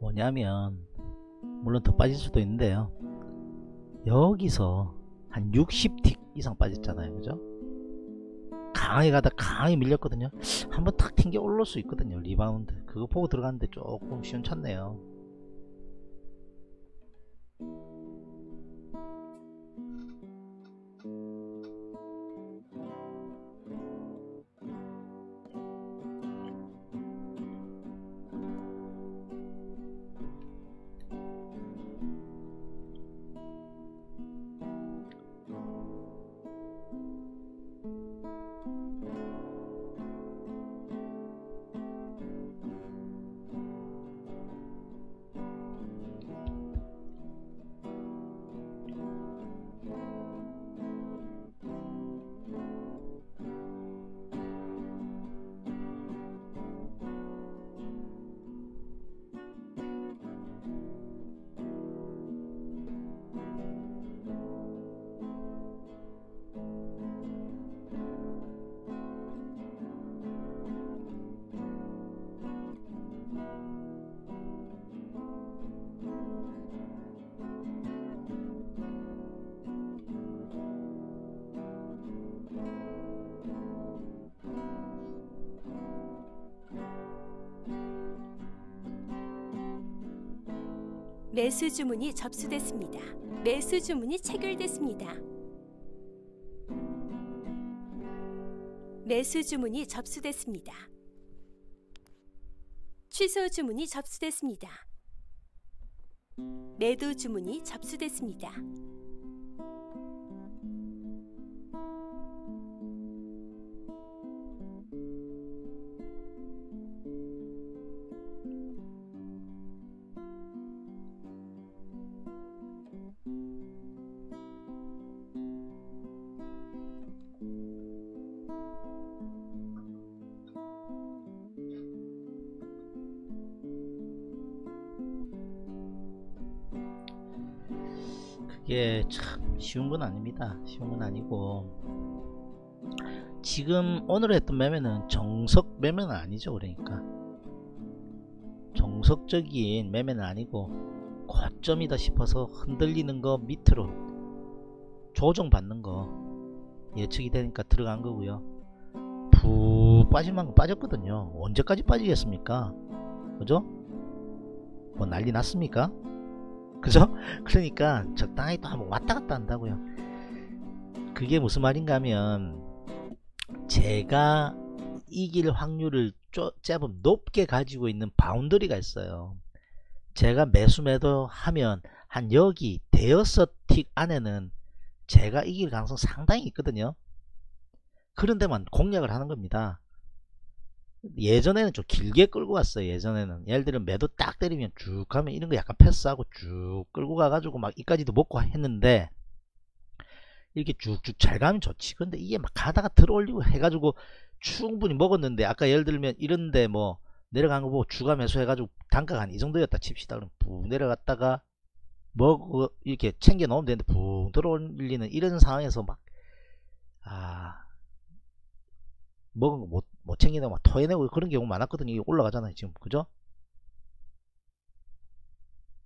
뭐냐면 물론 더 빠질 수도 있는데요. 여기서 한 60tick 이상 빠졌잖아요. 그죠? 강하게 가다 강하게 밀렸거든요. 한번 탁 튕겨 올릴 수 있거든요. 리바운드. 그거 보고 들어갔는데 조금 시원찮네요. 매수 주문이 접수됐습니다. 매수 주문이 체결됐습니다. 매수 주문이 접수됐습니다. 취소 주문이 접수됐습니다. 매도 주문이 접수됐습니다. 쉬운 건 아니고 지금 오늘 했던 매매는 정석 매매는 아니죠. 그러니까 정석적인 매매는 아니고 고점이다 싶어서 흔들리는 거 밑으로 조정받는 거 예측이 되니까 들어간 거고요. 푹 빠질 만큼 빠졌거든요. 언제까지 빠지겠습니까? 그죠? 뭐 난리 났습니까? 그죠? 그러니까 적당히 또 한번 왔다 갔다 한다고요. 그게 무슨 말인가 하면 제가 이길 확률을 쪼, 제법 높게 가지고 있는 바운더리가 있어요. 제가 매수 매도 하면 한 여기 대여섯 틱 안에는 제가 이길 가능성 상당히 있거든요. 그런 데만 공략을 하는 겁니다. 예전에는 좀 길게 끌고 갔어요. 예전에는 예를 들면 매도 딱 때리면 쭉 가면 이런 거 약간 패스하고 쭉 끌고 가가지고 막 이까지도 먹고 했는데 이렇게 쭉쭉 잘 가면 좋지. 근데 이게 막 가다가 들어올리고 해가지고 충분히 먹었는데 아까 예를 들면 이런데 뭐 내려간 거 보고 주가 매수해가지고 단가가 한 이 정도였다 칩시다. 그럼 푹 내려갔다가 먹고 이렇게 챙겨 놓으면 되는데 푹 들어올리는 이런 상황에서 막 아. 먹은 거 못, 못 챙기다가 막 토해내고 그런 경우 많았거든요. 이게 올라가잖아요. 지금. 그죠?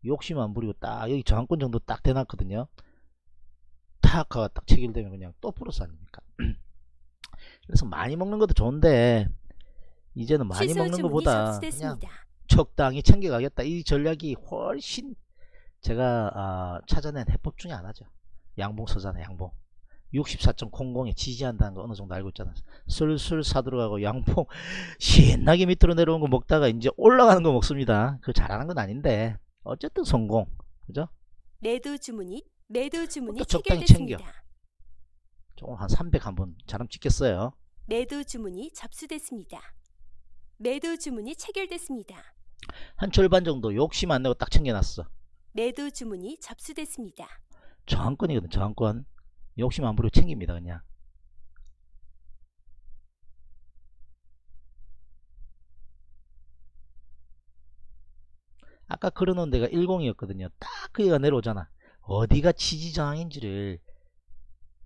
욕심 안 부리고 딱 여기 저항권 정도 딱 대놨거든요. 탁 하가 딱 체결되면 그냥 또 플러스 아닙니까? 그래서 많이 먹는 것도 좋은데 이제는 많이 먹는 것보다 그냥. 적당히 챙겨가겠다. 이 전략이 훨씬 제가 아, 찾아낸 해법 중에 하나죠. 양봉 서잖아요. 양봉. 64.00에 지지한다는 거 어느 정도 알고 있잖아요. 술술 사들어가고 양봉 신나게 밑으로 내려온 거 먹다가 이제 올라가는 거 먹습니다. 그 잘하는 건 아닌데 어쨌든 성공. 그죠? 매도 주문이 매도 주문이 체결됐습니다. 조금 한 300 한번 자람 찍겠어요. 매도 주문이 접수됐습니다. 매도 주문이 체결됐습니다. 한 절반 정도 욕심 안 내고 딱 챙겨놨어. 매도 주문이 접수됐습니다. 저항권이거든 저항권. 욕심 안 부리고 챙깁니다 그냥. 아까 걸어놓은 데가 10이었거든요. 딱 그기가 내려오잖아. 어디가 지지저항인지를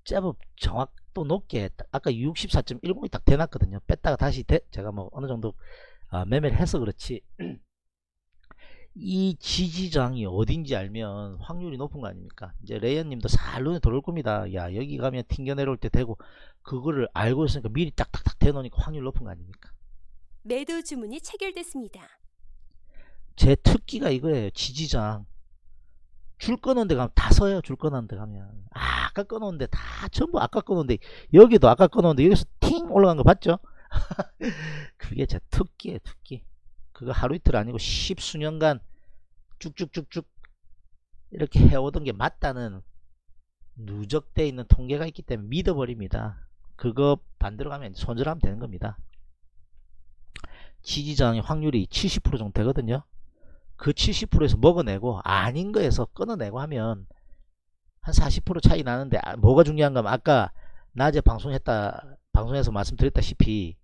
제법 정확도 높게 딱 아까 64.10이 딱 대놨거든요. 뺐다가 다시 대, 제가 뭐 어느 정도 아, 매매를 해서 그렇지 이 지지저항이 어딘지 알면 확률이 높은 거 아닙니까? 이제 레이언님도 살 눈에 들어올 겁니다. 야 여기 가면 튕겨 내려올 때 되고 그거를 알고 있으니까 미리 딱딱딱 대놓으니까 확률 높은 거 아닙니까? 매도 주문이 체결됐습니다. 제 특기가 이거예요. 지지장. 줄 끊은 데 가면 다 서요. 줄 끊은 데 가면. 아, 아까 끊은 데다 전부 아까 끊은 데 여기도 아까 끊은 데 여기서 팅 올라간 거 봤죠? 그게 제 특기예요. 특기. 그거 하루 이틀 아니고 십수년간 쭉쭉쭉쭉 이렇게 해오던 게 맞다는 누적되어 있는 통계가 있기 때문에 믿어버립니다. 그거 반대로 가면 손절하면 되는 겁니다. 지지장의 확률이 70% 정도 되거든요. 그 70%에서 먹어내고 아닌 거에서 끊어내고 하면 한 40% 차이 나는데 아, 뭐가 중요한가 하면 아까 낮에 방송했다 방송에서 말씀드렸다시피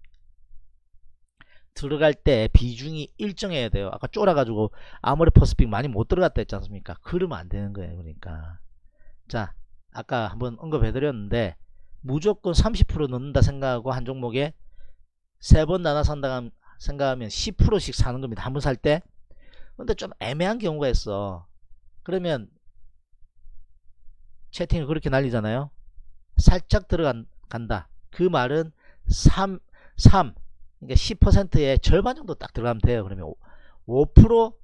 들어갈 때 비중이 일정해야 돼요. 아까 쫄아가지고 아무리 퍼스픽 많이 못 들어갔다 했지 않습니까? 그러면 안 되는 거예요. 그러니까 자 아까 한번 언급해드렸는데 무조건 30% 넣는다 생각하고 한 종목에 세 번 나눠 산다 생각하면 10%씩 사는 겁니다. 한 번 살 때. 근데 좀 애매한 경우가 있어. 그러면 채팅을 그렇게 날리잖아요. 살짝 들어간다. 그 말은 3, 3 그러니까 10%의 절반 정도 딱 들어가면 돼요. 그러면 5%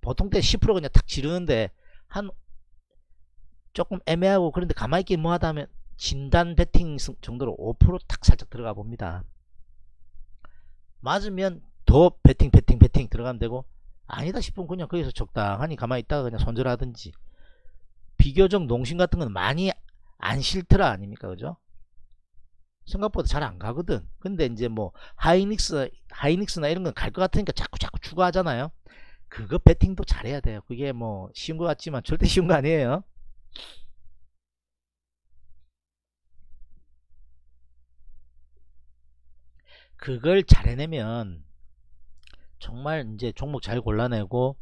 보통 때 10% 그냥 탁 지르는데 한 조금 애매하고 그런데 가만히 있기 뭐하다 하면 진단 베팅 정도로 5%탁 살짝 들어가 봅니다. 맞으면 더 베팅 베팅 베팅 들어가면 되고 아니다 싶으면 그냥 거기서 적당하니 가만히 있다가 그냥 손절하든지. 비교적 농심 같은 건 많이 안 싫더라 아닙니까? 그죠? 생각보다 잘 안 가거든. 근데 이제 뭐 하이닉스 하이닉스나 이런 건 갈 것 같으니까 자꾸 자꾸 추가하잖아요. 그거 베팅도 잘해야 돼요. 그게 뭐 쉬운 것 같지만 절대 쉬운 거 아니에요. 그걸 잘 해내면 정말 이제 종목 잘 골라내고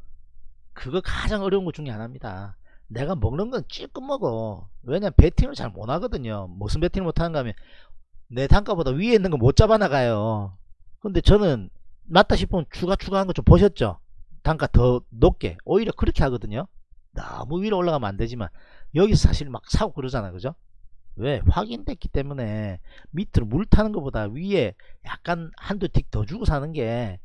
그거 가장 어려운 것 중에 하나입니다. 내가 먹는 건 찔끔 먹어. 왜냐면 배팅을 잘 못 하거든요. 무슨 배팅을 못 하는가 하면 내 단가보다 위에 있는 거 못 잡아 나가요. 근데 저는 맞다 싶으면 추가 추가한 거 좀 보셨죠? 단가 더 높게 오히려 그렇게 하거든요. 너무 위로 올라가면 안 되지만 여기서 사실 막 사고 그러잖아 그죠? 왜 확인됐기 때문에 밑으로 물 타는 것보다 위에 약간 한두 틱 더 주고 사는 게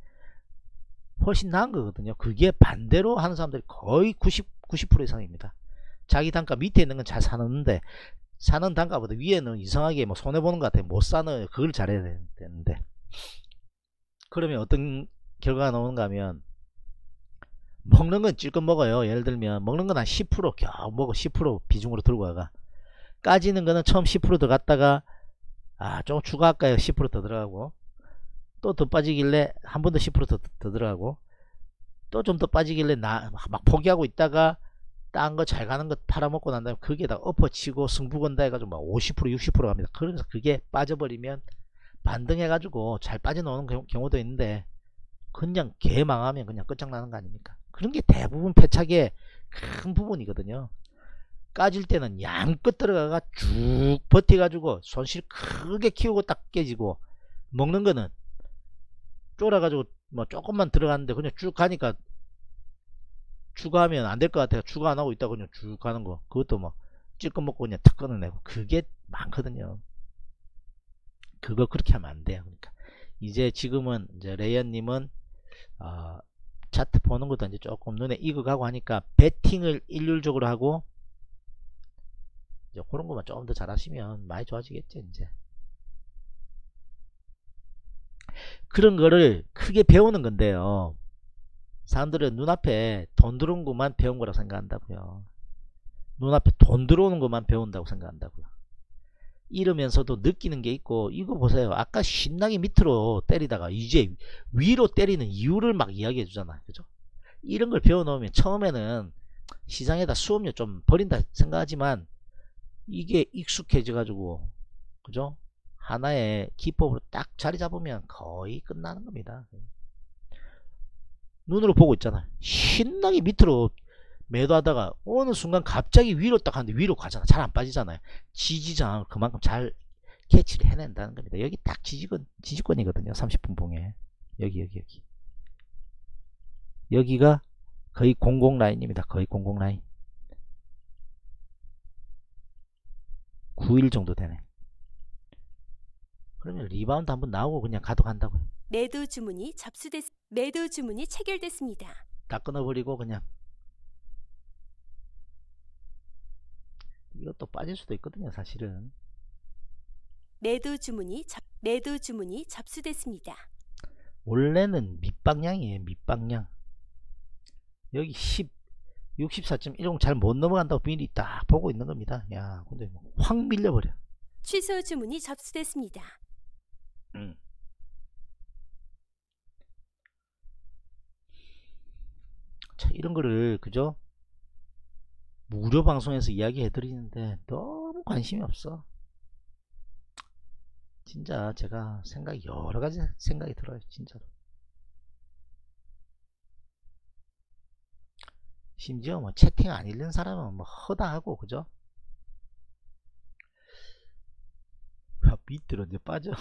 훨씬 나은 거거든요. 그게 반대로 하는 사람들이 거의 90, 90% 이상입니다. 자기 단가 밑에 있는 건 잘 사는데 사는 단가보다 위에는 이상하게 뭐 손해보는 것 같아요. 못 사는 그걸 잘해야 되는데 그러면 어떤 결과가 나오는가 하면 먹는 건 찔끔 먹어요. 예를 들면 먹는 건 한 10% 겨우 먹어 10% 비중으로 들고 가가 까지는 거는 처음 10% 들어갔다가 아 조금 추가할까요? 10%더 들어가고 또 더 빠지길래 한 번 더 10%더 더 들어가고 또 좀 더 빠지길래 나 막 포기하고 있다가 딴 거 잘 가는 거 팔아먹고 난 다음에 거기에다 엎어치고 승부 건다 해가지고 막 50% 60% 갑니다. 그러면서 그게 빠져버리면 반등해가지고 잘 빠져나오는 경우- 경우도 있는데 그냥 개 망하면 그냥 끝장나는 거 아닙니까? 그런 게 대부분 패착의 큰 부분이거든요. 까질 때는 양껏 들어가가 쭉 버텨가지고 손실 크게 키우고 딱 깨지고 먹는 거는 쫄아가지고 뭐 조금만 들어갔는데 그냥 쭉 가니까 추가하면 안 될 것 같아요. 추가 안 하고 있다 그냥 쭉 가는 거. 그것도 뭐 찔끔 먹고 그냥 탁 끊어내고 그게 많거든요. 그거 그렇게 하면 안 돼요. 그러니까 이제 지금은 이제 레이언님은 어, 차트 보는 것도 이제 조금 눈에 익어가고 하니까 배팅을 일률적으로 하고 이제 그런 것만 조금 더 잘하시면 많이 좋아지겠죠 이제 그런 거를 크게 배우는 건데요. 사람들은 눈앞에 돈 들어오는 것만 배운 거라고 생각한다고요. 눈앞에 돈 들어오는 것만 배운다고 생각한다고요. 이러면서도 느끼는 게 있고 이거 보세요. 아까 신나게 밑으로 때리다가 이제 위로 때리는 이유를 막 이야기해 주잖아요. 그죠? 이런 걸 배워 놓으면 처음에는 시장에다 수업료 좀 버린다 생각하지만 이게 익숙해져 가지고 그죠 하나의 기법으로 딱 자리 잡으면 거의 끝나는 겁니다. 눈으로 보고 있잖아요. 신나게 밑으로 매도하다가 어느 순간 갑자기 위로 딱 하는데 위로 가잖아. 잘 안 빠지잖아요. 지지장 그만큼 잘 캐치를 해낸다는 겁니다. 여기 딱 지지권 지지권이거든요. 30분 봉에. 여기 여기 여기. 여기가 거의 공공 라인입니다. 거의 공공 라인. 9일 정도 되네 그러면 리바운드 한번 나오고 그냥 가둬간다고요 매도 주문이 접수됐 매도 주문이 체결됐습니다. 다 끊어버리고 그냥 이것도 빠질 수도 있거든요 사실은 매도 주문이 접 매도 주문이 접수됐습니다. 원래는 밑방향이에요 밑방향 여기 10 64.10 잘 못 넘어간다고 미리 딱 보고 있는 겁니다 야 근데 뭐확 밀려버려 취소 주문이 접수됐습니다. 음. 자 이런 거를 그죠? 무료 방송에서 이야기해 드리는데 너무 관심이 없어. 진짜 제가 생각이 여러 가지 생각이 들어요 진짜로. 심지어 뭐 채팅 안 읽는 사람은 뭐 허다하고 그죠? 야 밑으로 이제 빠져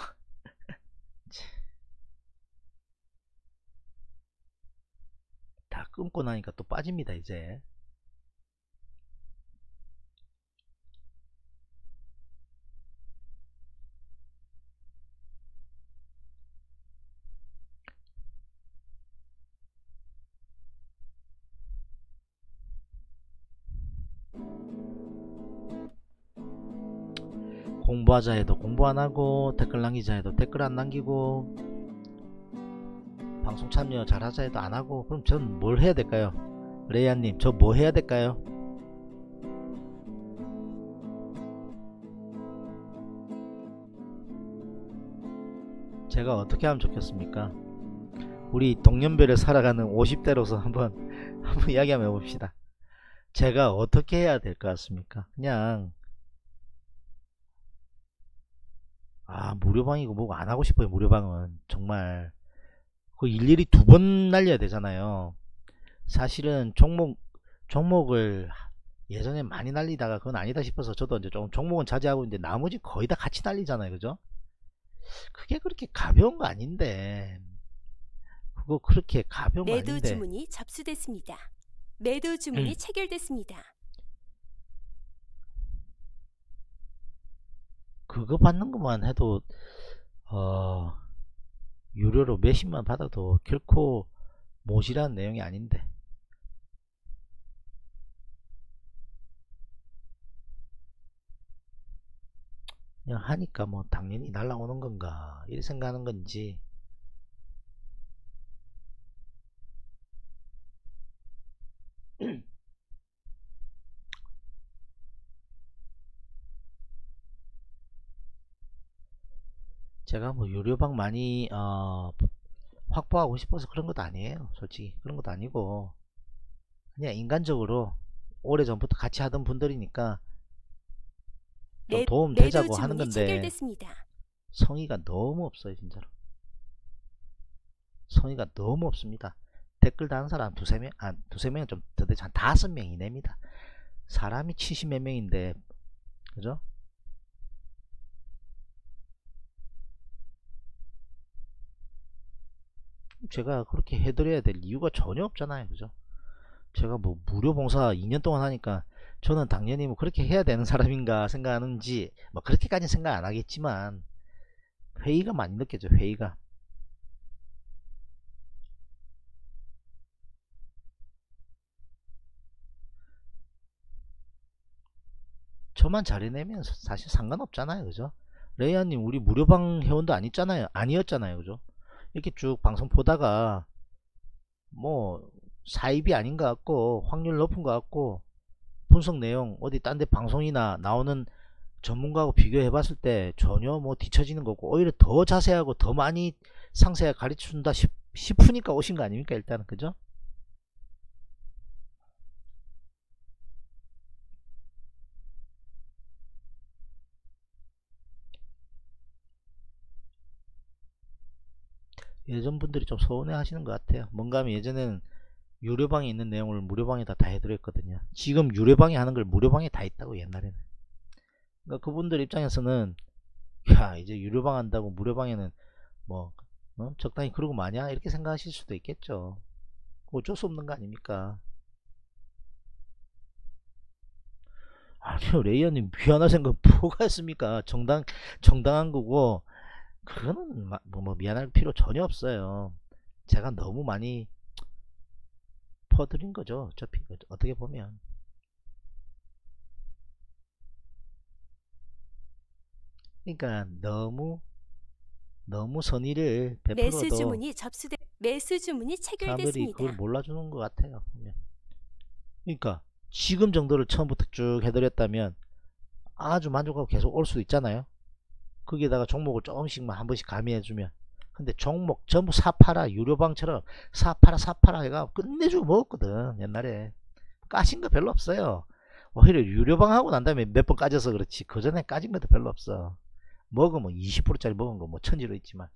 다 끊고 나니까 또 빠집니다 이제 공부하자 해도 공부 안 하고 댓글 남기자 해도 댓글 안 남기고 방송 참여 잘하자 해도 안 하고 그럼 전 뭘 해야 될까요? 레이아님 저 뭐 해야 될까요? 제가 어떻게 하면 좋겠습니까? 우리 동년배를 살아가는 50대로서 한번 한번 이야기 한번 해봅시다. 제가 어떻게 해야 될 것 같습니까? 그냥 아 무료방이고 뭐고 안 하고 싶어요 무료방은 정말 그 일일이 두 번 날려야 되잖아요 사실은 종목 종목을 예전에 많이 날리다가 그건 아니다 싶어서 저도 이제 좀 종목은 자제하고 있는데 나머지 거의 다 같이 날리잖아요 그죠 그게 그렇게 가벼운 거 아닌데 그거 그렇게 가벼운 거 매도 아닌데 주문이 접수됐습니다. 매도 주문이 음. 체결됐습니다. 그거 받는 것만 해도 어 유료로 몇십만 받아도 결코 모자란 내용이 아닌데. 그냥 하니까 뭐 당연히 날라오는 건가 이렇게 생각하는 건지 제가 뭐 유료방 많이 어, 확보하고 싶어서 그런 것도 아니에요 솔직히. 그런 것도 아니고. 그냥 인간적으로 오래전부터 같이 하던 분들이니까 좀 매, 도움 되자고 하는 건데. 성의가 너무 없어요 진짜로. 성의가 너무 없습니다. 댓글 다는 사람 두세 명, 아, 두세 명은 좀 도대체 한 다섯 명 이내입니다. 사람이 70몇 명인데 그죠? 제가 그렇게 해드려야 될 이유가 전혀 없잖아요. 그죠? 제가 뭐 무료 봉사 2년 동안 하니까 저는 당연히 뭐 그렇게 해야 되는 사람인가 생각하는지 뭐 그렇게까지 생각 안 하겠지만 회의가 많이 느껴져 회의가. 저만 잘 해내면 사실 상관없잖아요. 그죠? 레이아님 우리 무료방 회원도 아니잖아요. 아니었잖아요. 그죠 이렇게 쭉 방송 보다가 뭐 사입이 아닌 것 같고 확률 높은 것 같고 분석 내용 어디 딴 데 방송이나 나오는 전문가하고 비교해 봤을 때 전혀 뭐 뒤처지는 거고 오히려 더 자세하고 더 많이 상세하게 가르쳐 준다 싶, 싶으니까 오신 거 아닙니까 일단은. 그죠 예전 분들이 좀 서운해 하시는 것 같아요. 뭔가 하면 예전에는 유료방에 있는 내용을 무료방에다 다 해드렸거든요. 지금 유료방에 하는 걸 무료방에 다 있다고 옛날에는. 그러니까 그분들 입장에서는 야 이제 유료방 한다고 무료방에는 뭐 어? 적당히 그러고 마냐? 이렇게 생각하실 수도 있겠죠. 어쩔 수 없는 거 아닙니까? 아니요 레이어님 미안할 생각 뭐가 있습니까? 정당 정당한 거고 그거는 마- 뭐, 뭐 미안할 필요 전혀 없어요 제가 너무 많이 퍼드린 거죠 어차피 어- 어떻게 보면 그러니까 너무 너무 선의를 매수 베풀어도 주문이 접수돼 매수 주문이 사람들이 체결됐습니다. 그걸 몰라주는 것 같아요 보면. 그러니까 지금 정도를 처음부터 쭉 해드렸다면 아주 만족하고 계속 올 수도 있잖아요 거기에다가 종목을 조금씩만 한 번씩 가미해주면. 근데 종목 전부 사파라 유료방처럼 사파라 사파라 해가 끝내주고 먹었거든 옛날에. 까신 거 별로 없어요. 오히려 유료방 하고 난 다음에 몇 번 까져서 그렇지. 그 전에 까진 것도 별로 없어. 먹으면 20%짜리 먹은 거 뭐 천지로 있지만.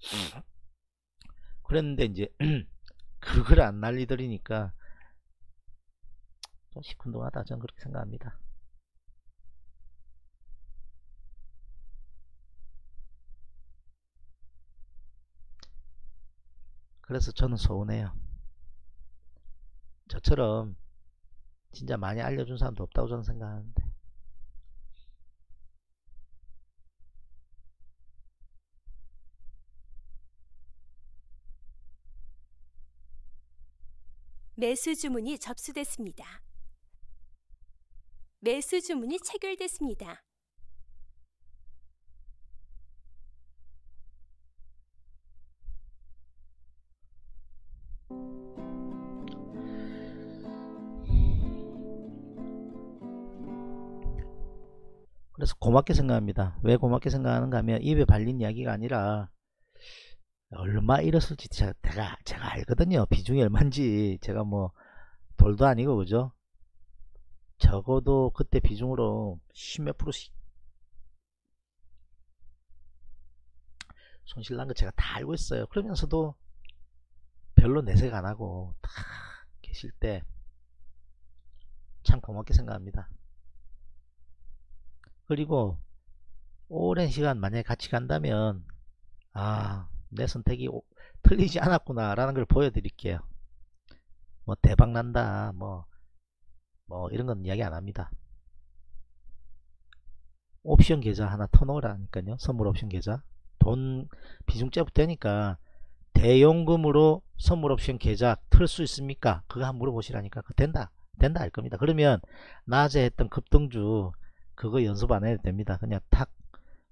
그랬는데 이제 그걸 안 날리더리니까 좀 시큰둥하다. 저는 그렇게 생각합니다 그래서 저는 서운해요 저처럼 진짜 많이 알려준 사람도 없다고 저는 생각하는데 매수 주문이 접수됐습니다. 매수 주문이 체결됐습니다. 그래서 고맙게 생각합니다. 왜 고맙게 생각하는가 하면 입에 발린 이야기가 아니라 얼마 잃었을지 제가, 제가, 알거든요. 비중이 얼마인지 제가 뭐 돌도 아니고 그죠? 적어도 그때 비중으로 10몇 프로씩 손실 난 거 제가 다 알고 있어요. 그러면서도 별로 내색 안 하고 다 계실 때 참 고맙게 생각합니다. 그리고 오랜 시간 만약에 같이 간다면 아 내 선택이 오- 틀리지 않았구나 라는 걸 보여드릴게요. 뭐 대박 난다 뭐 뭐 이런 건 이야기 안 합니다. 옵션 계좌 하나 터놓으라니까요. 선물 옵션 계좌. 돈 비중제부터 되니까 대용금으로 선물 옵션 계좌 틀 수 있습니까? 그거 한번 물어보시라니까. 그 된다. 된다 할 겁니다. 그러면 낮에 했던 급등주 그거 연습 안 해도 됩니다. 그냥 탁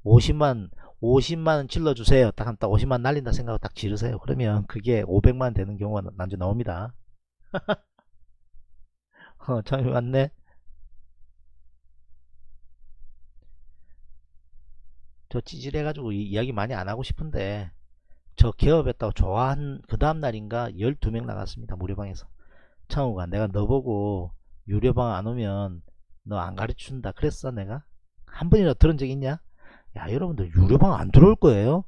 50만 50만원 질러주세요. 딱 하면 딱 50만 날린다 생각하고 딱 지르세요. 그러면 그게 500만 되는 경우가 난주 나옵니다. 어, 참 맞네. 저 찌질해가지고 이 이야기 많이 안 하고 싶은데 저 개업했다고 좋아한 그 다음날인가 12명 나갔습니다. 무료방에서. 창우가 내가 너 보고 유료방 안 오면 너 안 가르쳐준다 그랬어 내가? 한 번이라도 들은 적 있냐? 야 여러분들 유료방 안 들어올 거예요?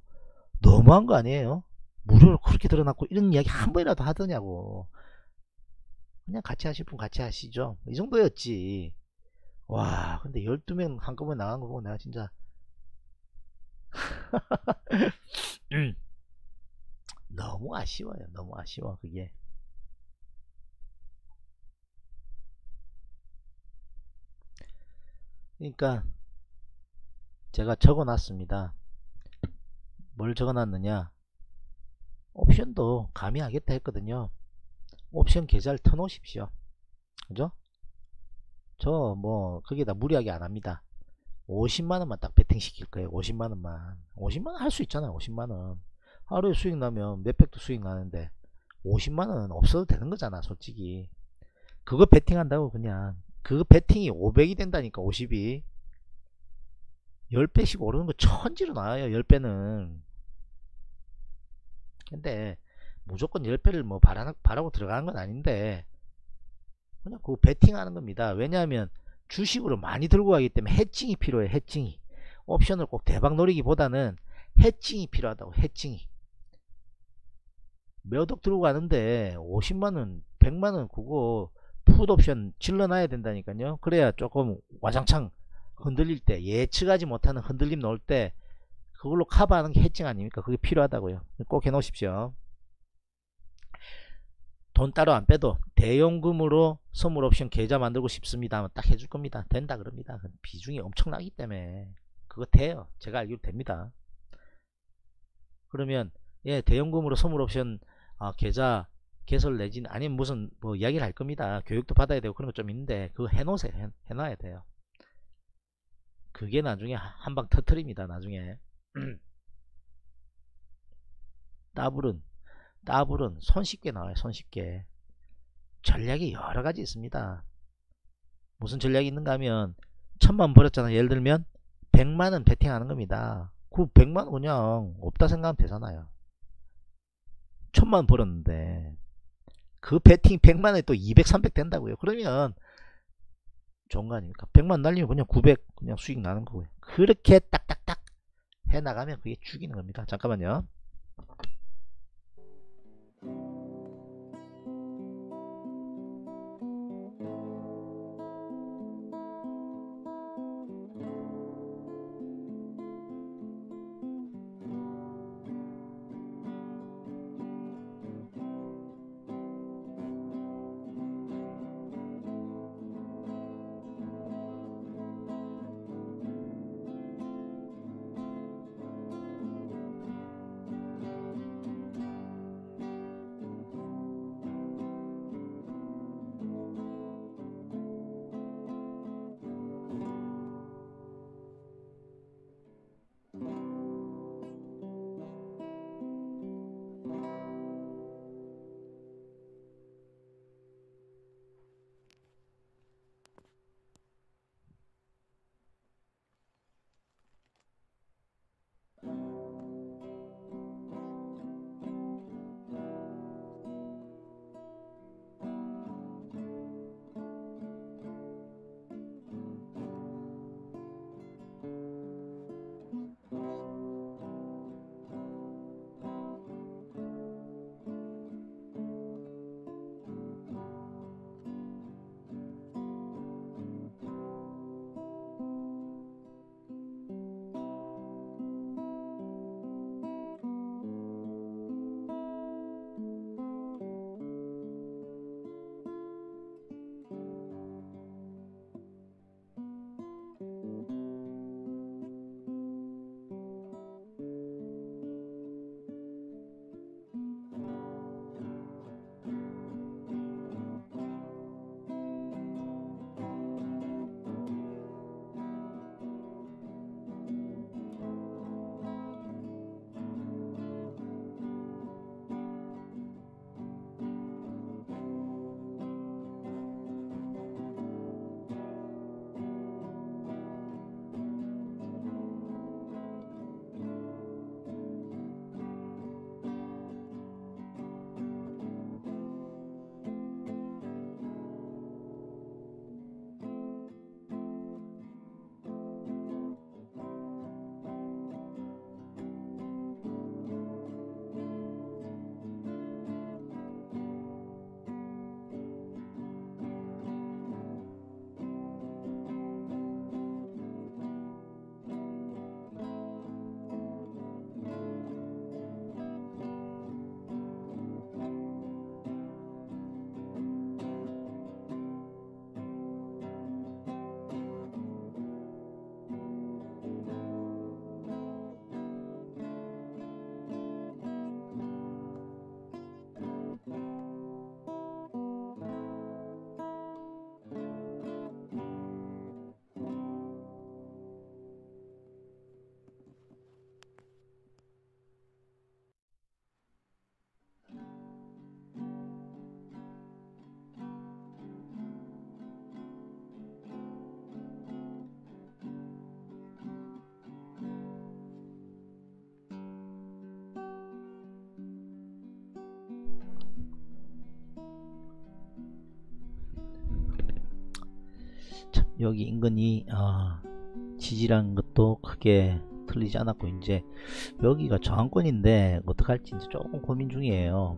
너무한 거 아니에요? 무료로 그렇게 들어놨고 이런 이야기 한 번이라도 하더냐고 그냥 같이 하실 분 같이 하시죠 이 정도였지 와 근데 12명 한꺼번에 나간 거 보고 내가 진짜 음. 너무 아쉬워요 너무 아쉬워 그게 그러니까 제가 적어 놨습니다. 뭘 적어 놨느냐? 옵션도 감히 하겠다 했거든요. 옵션 계좌를 터 놓으십시오. 그죠? 저 뭐 거기다 무리하게 안 합니다. 50만원만 딱 베팅 시킬 거예요. 50만원만. 50만원 할 수 있잖아요 50만원. 하루에 수익 나면 몇백도 수익 나는데 50만원은 없어도 되는 거잖아 솔직히. 그거 베팅 한다고 그냥 그거 베팅이 500이 된다니까 50이. 10배씩 오르는 거 천지로 나와요 10배는. 근데 무조건 10배를 뭐 바라, 바라고 들어가는 건 아닌데 그냥 그 베팅하는 겁니다. 왜냐하면 주식으로 많이 들고 가기 때문에 해칭이 필요해 해칭이. 옵션을 꼭 대박 노리기보다는 해칭이 필요하다고 해칭이. 몇 억 들고 가는데 50만원 100만원 그거 풋 옵션 질러놔야 된다니까요. 그래야 조금 와장창 흔들릴 때 예측하지 못하는 흔들림 나올 때 그걸로 커버하는 게 해칭 아닙니까? 그게 필요하다고요. 꼭 해놓으십시오. 돈 따로 안 빼도 대용금으로 선물 옵션 계좌 만들고 싶습니다 하면 딱 해줄 겁니다. 된다 그럽니다. 비중이 엄청나기 때문에 그거 돼요. 제가 알기로 됩니다. 그러면 예 대용금으로 선물 옵션 아, 계좌 개설 내지는 아니면 무슨 뭐 이야기를 할 겁니다. 교육도 받아야 되고 그런 거 좀 있는데 그거 해놓으세요. 해, 해놔야 돼요. 그게 나중에 한방 터트립니다 나중에. 따블은 따블은 손쉽게 나와요 손쉽게. 전략이 여러 가지 있습니다. 무슨 전략이 있는가 하면 천만 벌었잖아 예를 들면 100만원 베팅하는 겁니다. 그 100만원 그냥 없다 생각하면 되잖아요. 천만 벌었는데 그 베팅 100만원에 또 200, 300 된다고요. 그러면 좋은 거 아닙니까? 100만 날리면 그냥 900 그냥 수익 나는 거고요. 그렇게 딱딱딱 해 나가면 그게 죽이는 겁니다. 잠깐만요 여기 인근이 아, 지지라는 것도 크게 틀리지 않았고 이제 여기가 저항권인데 어떡할지 이제 조금 고민 중이에요.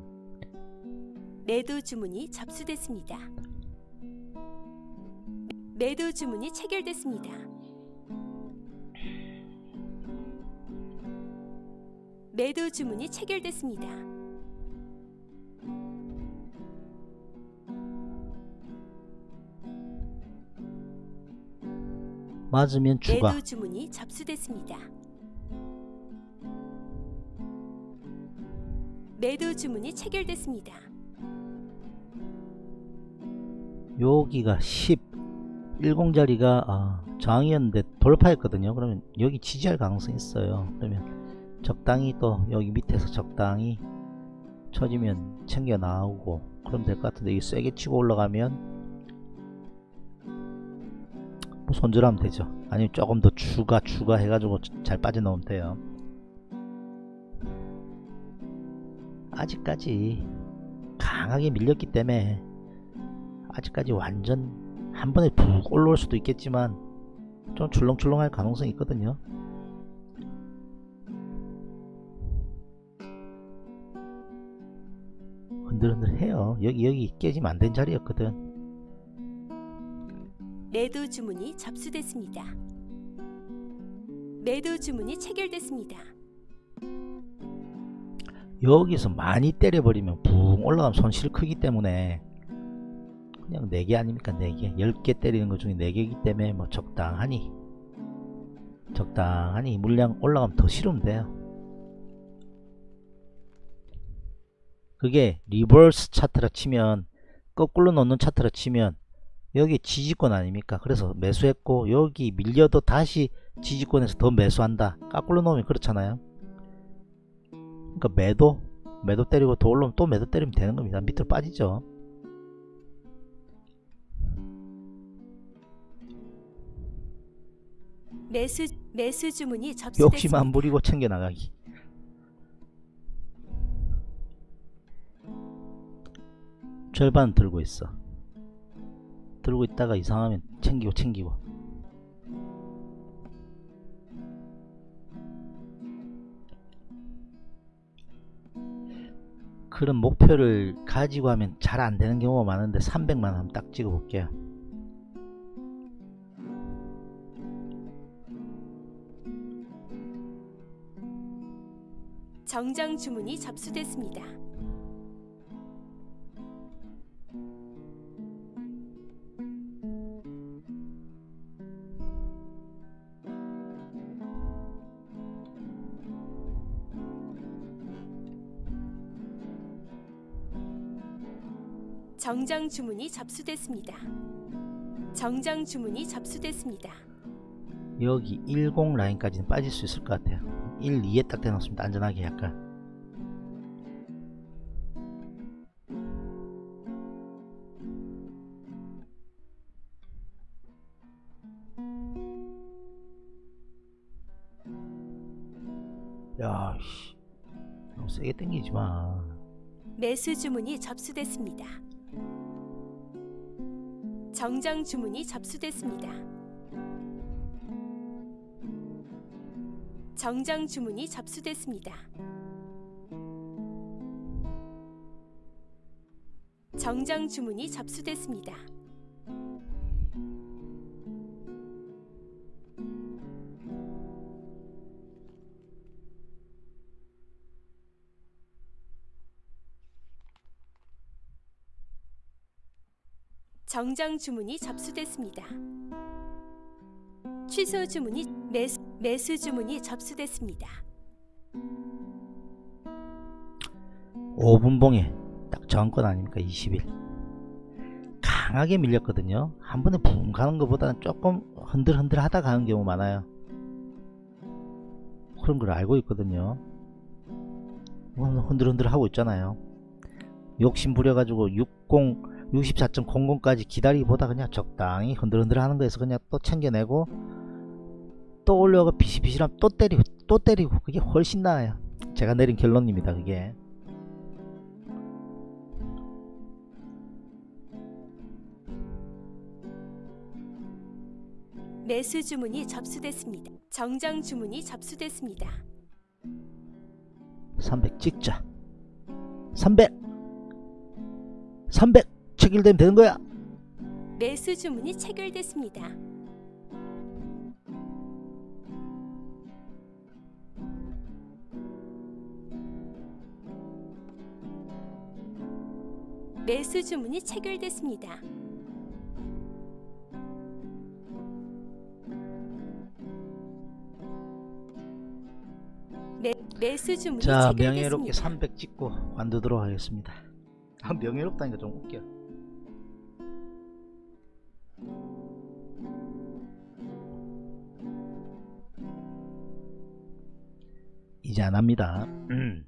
매도 주문이 접수됐습니다. 매도 주문이 체결됐습니다. 매도 주문이 체결됐습니다. 맞으면 추가. 매도 주문이 접수됐습니다. 매도 주문이 체결됐습니다. 여기가 10 10자리가 아, 저항이었는데 돌파했거든요. 그러면 여기 지지할 가능성이 있어요. 그러면 적당히 또 여기 밑에서 적당히 쳐지면 챙겨 나오고 그럼 될 것 같은데 이 세게 치고 올라가면 손절하면 되죠. 아니면 조금 더 추가 추가 해가지고 잘 빠져나오면 돼요. 아직까지 강하게 밀렸기 때문에 아직까지 완전 한 번에 푹 올라올 수도 있겠지만 좀 출렁출렁 할 가능성이 있거든요. 흔들흔들해요. 여기 여기 깨지면 안 된 자리였거든. 매도 주문이 접수됐습니다. 매도 주문이 체결됐습니다. 여기서 많이 때려버리면 붕 올라가면 손실 크기 때문에 그냥 4개 아닙니까 4개 10개 때리는 것 중에 4개이기 때문에 뭐 적당하니 적당하니 물량 올라가면 더 실으면 돼요 그게 reverse 차트라 치면 거꾸로 놓는 차트라 치면 여기 지지권 아닙니까? 그래서 매수했고 여기 밀려도 다시 지지권에서 더 매수한다. 거꾸로 놓으면 그렇잖아요. 그러니까 매도 매도 때리고 더 올라오면 또 매도 때리면 되는 겁니다. 밑으로 빠지죠. 매수 매수 주문이 욕심 접수됐습니다. 안 부리고 챙겨 나가기. 절반 들고 있어 들고 있다가 이상하면 챙기고 챙기고 그런 목표를 가지고 하면 잘 안 되는 경우가 많은데 300만 한번 딱 찍어 볼게요 정장 주문이 접수됐습니다. 정장 주문이 접수됐습니다. 정장 주문이 접수됐습니다. 여기 10 라인까지는 빠질 수 있을 것 같아요 1, 2에 딱 대놓습니다 안전하게 약간 야, 씨. 너무 세게 당기지 마. 매수 주문이 접수됐습니다. 정장 주문이 접수됐습니다. 정장 주문이 접수됐습니다. 정장 주문이 접수됐습니다. 정장 주문이 접수됐습니다. 취소 주문이 매수, 매수 주문이 접수됐습니다. 5분봉에 딱 저항권 아닙니까? 20일. 강하게 밀렸거든요. 한 번에 붕 가는 것보다는 조금 흔들흔들 하다 가는 경우 많아요. 그런 걸 알고 있거든요. 흔들흔들 하고 있잖아요. 욕심 부려가지고 60 64.00까지 기다리기보다 그냥 적당히 흔들흔들 하는 거에서 그냥 또 챙겨내고 또 올려가 비실비실하면 또 때리고 또 때리고. 그게 훨씬 나아요. 제가 내린 결론입니다 그게. 매수 주문이 접수됐습니다. 정정 주문이 접수됐습니다. 300 찍자. 300 300 체결되면 되는 거야 매수 주문이 체결됐습니다. 매수 주문이 체결됐습니다. 매, 매수 주문이 자 체결됐습니다. 명예롭게 300 찍고 관두도록 하겠습니다 아, 명예롭다니까 좀 웃겨 이제 안 합니다 음.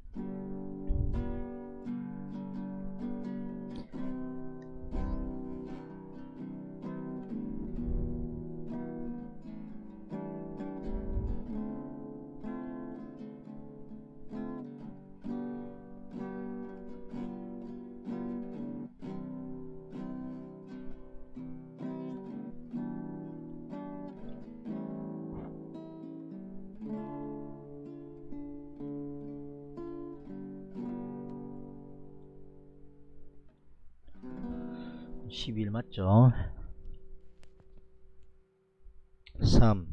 (12일) 맞죠? 3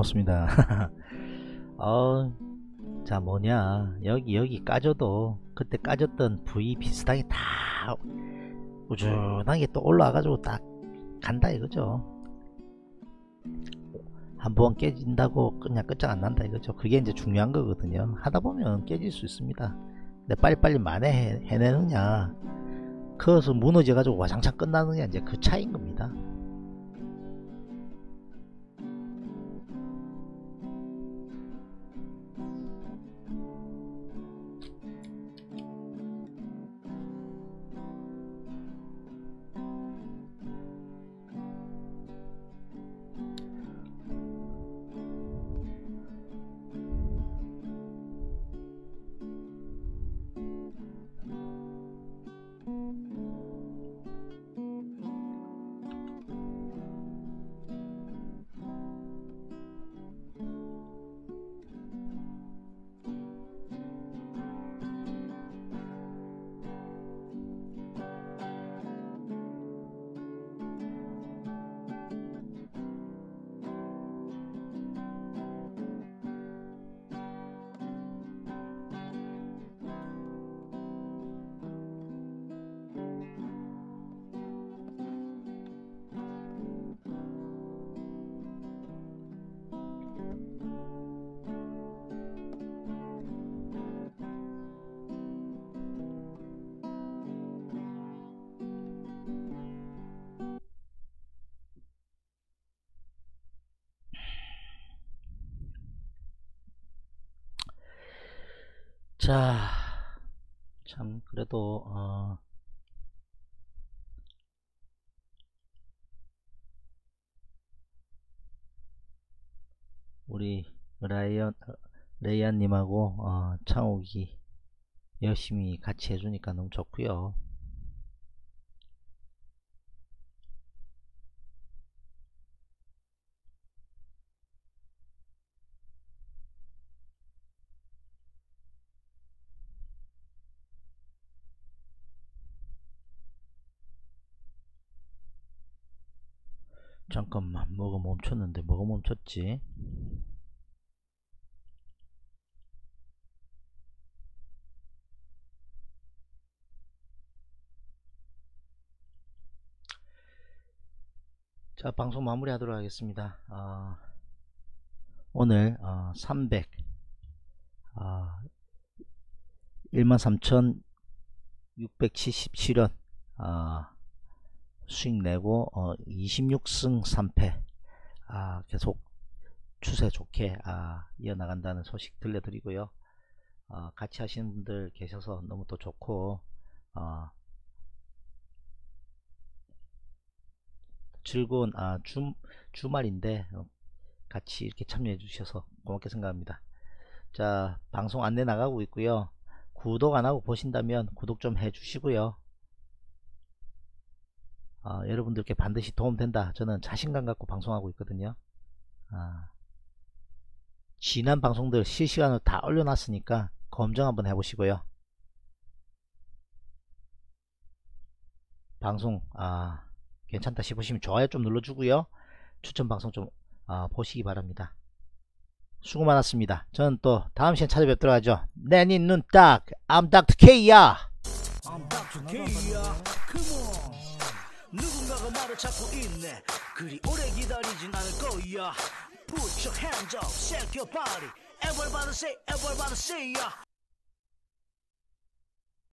고맙습니다. 어, 자 뭐냐 여기 여기 까져도 그때 까졌던 부위 비슷하게 다 우준하게 또 올라와가지고 딱 간다 이거죠. 한번 깨진다고 그냥 끝장 안 난다 이거죠. 그게 이제 중요한 거거든요. 하다 보면 깨질 수 있습니다. 근데 빨리빨리 만회 해내느냐, 그것을 무너져 가지고 와장창 끝나느냐 이제 그 차이인 겁니다. 님하고 어, 창욱이 열심히 같이 해주니까 너무 좋고요. 잠깐만 뭐가 멈췄는데 뭐가 멈췄지 자 방송 마무리 하도록 하겠습니다 어, 오늘 어, 300 어, 13,677원 어, 수익 내고 어, 26승 3패 아, 계속 추세 좋게 아, 이어나간다는 소식 들려드리고요. 어, 같이 하시는 분들 계셔서 너무 또 좋고 어, 즐거운 아, 주, 주말인데 어, 같이 이렇게 참여해 주셔서 고맙게 생각합니다. 자 방송 안내 나가고 있고요. 구독 안 하고 보신다면 구독 좀 해 주시고요. 아, 여러분들께 반드시 도움된다. 저는 자신감 갖고 방송하고 있거든요. 아, 지난 방송들 실시간으로 다 올려놨으니까 검증 한번 해보시고요. 방송 아, 괜찮다 싶으시면 좋아요 좀 눌러주고요. 추천 방송 좀 아, 보시기 바랍니다. 수고 많았습니다. 저는 또 다음 시간에 찾아뵙도록 하죠. 내니 눈딱 I'm Dr. K야. I'm Dr. K야 Come on 누군가가 나를 찾고 있네 그리 오래 기다리진 않을 거야 Put your hands up, shake your body Everybody say, everybody say ya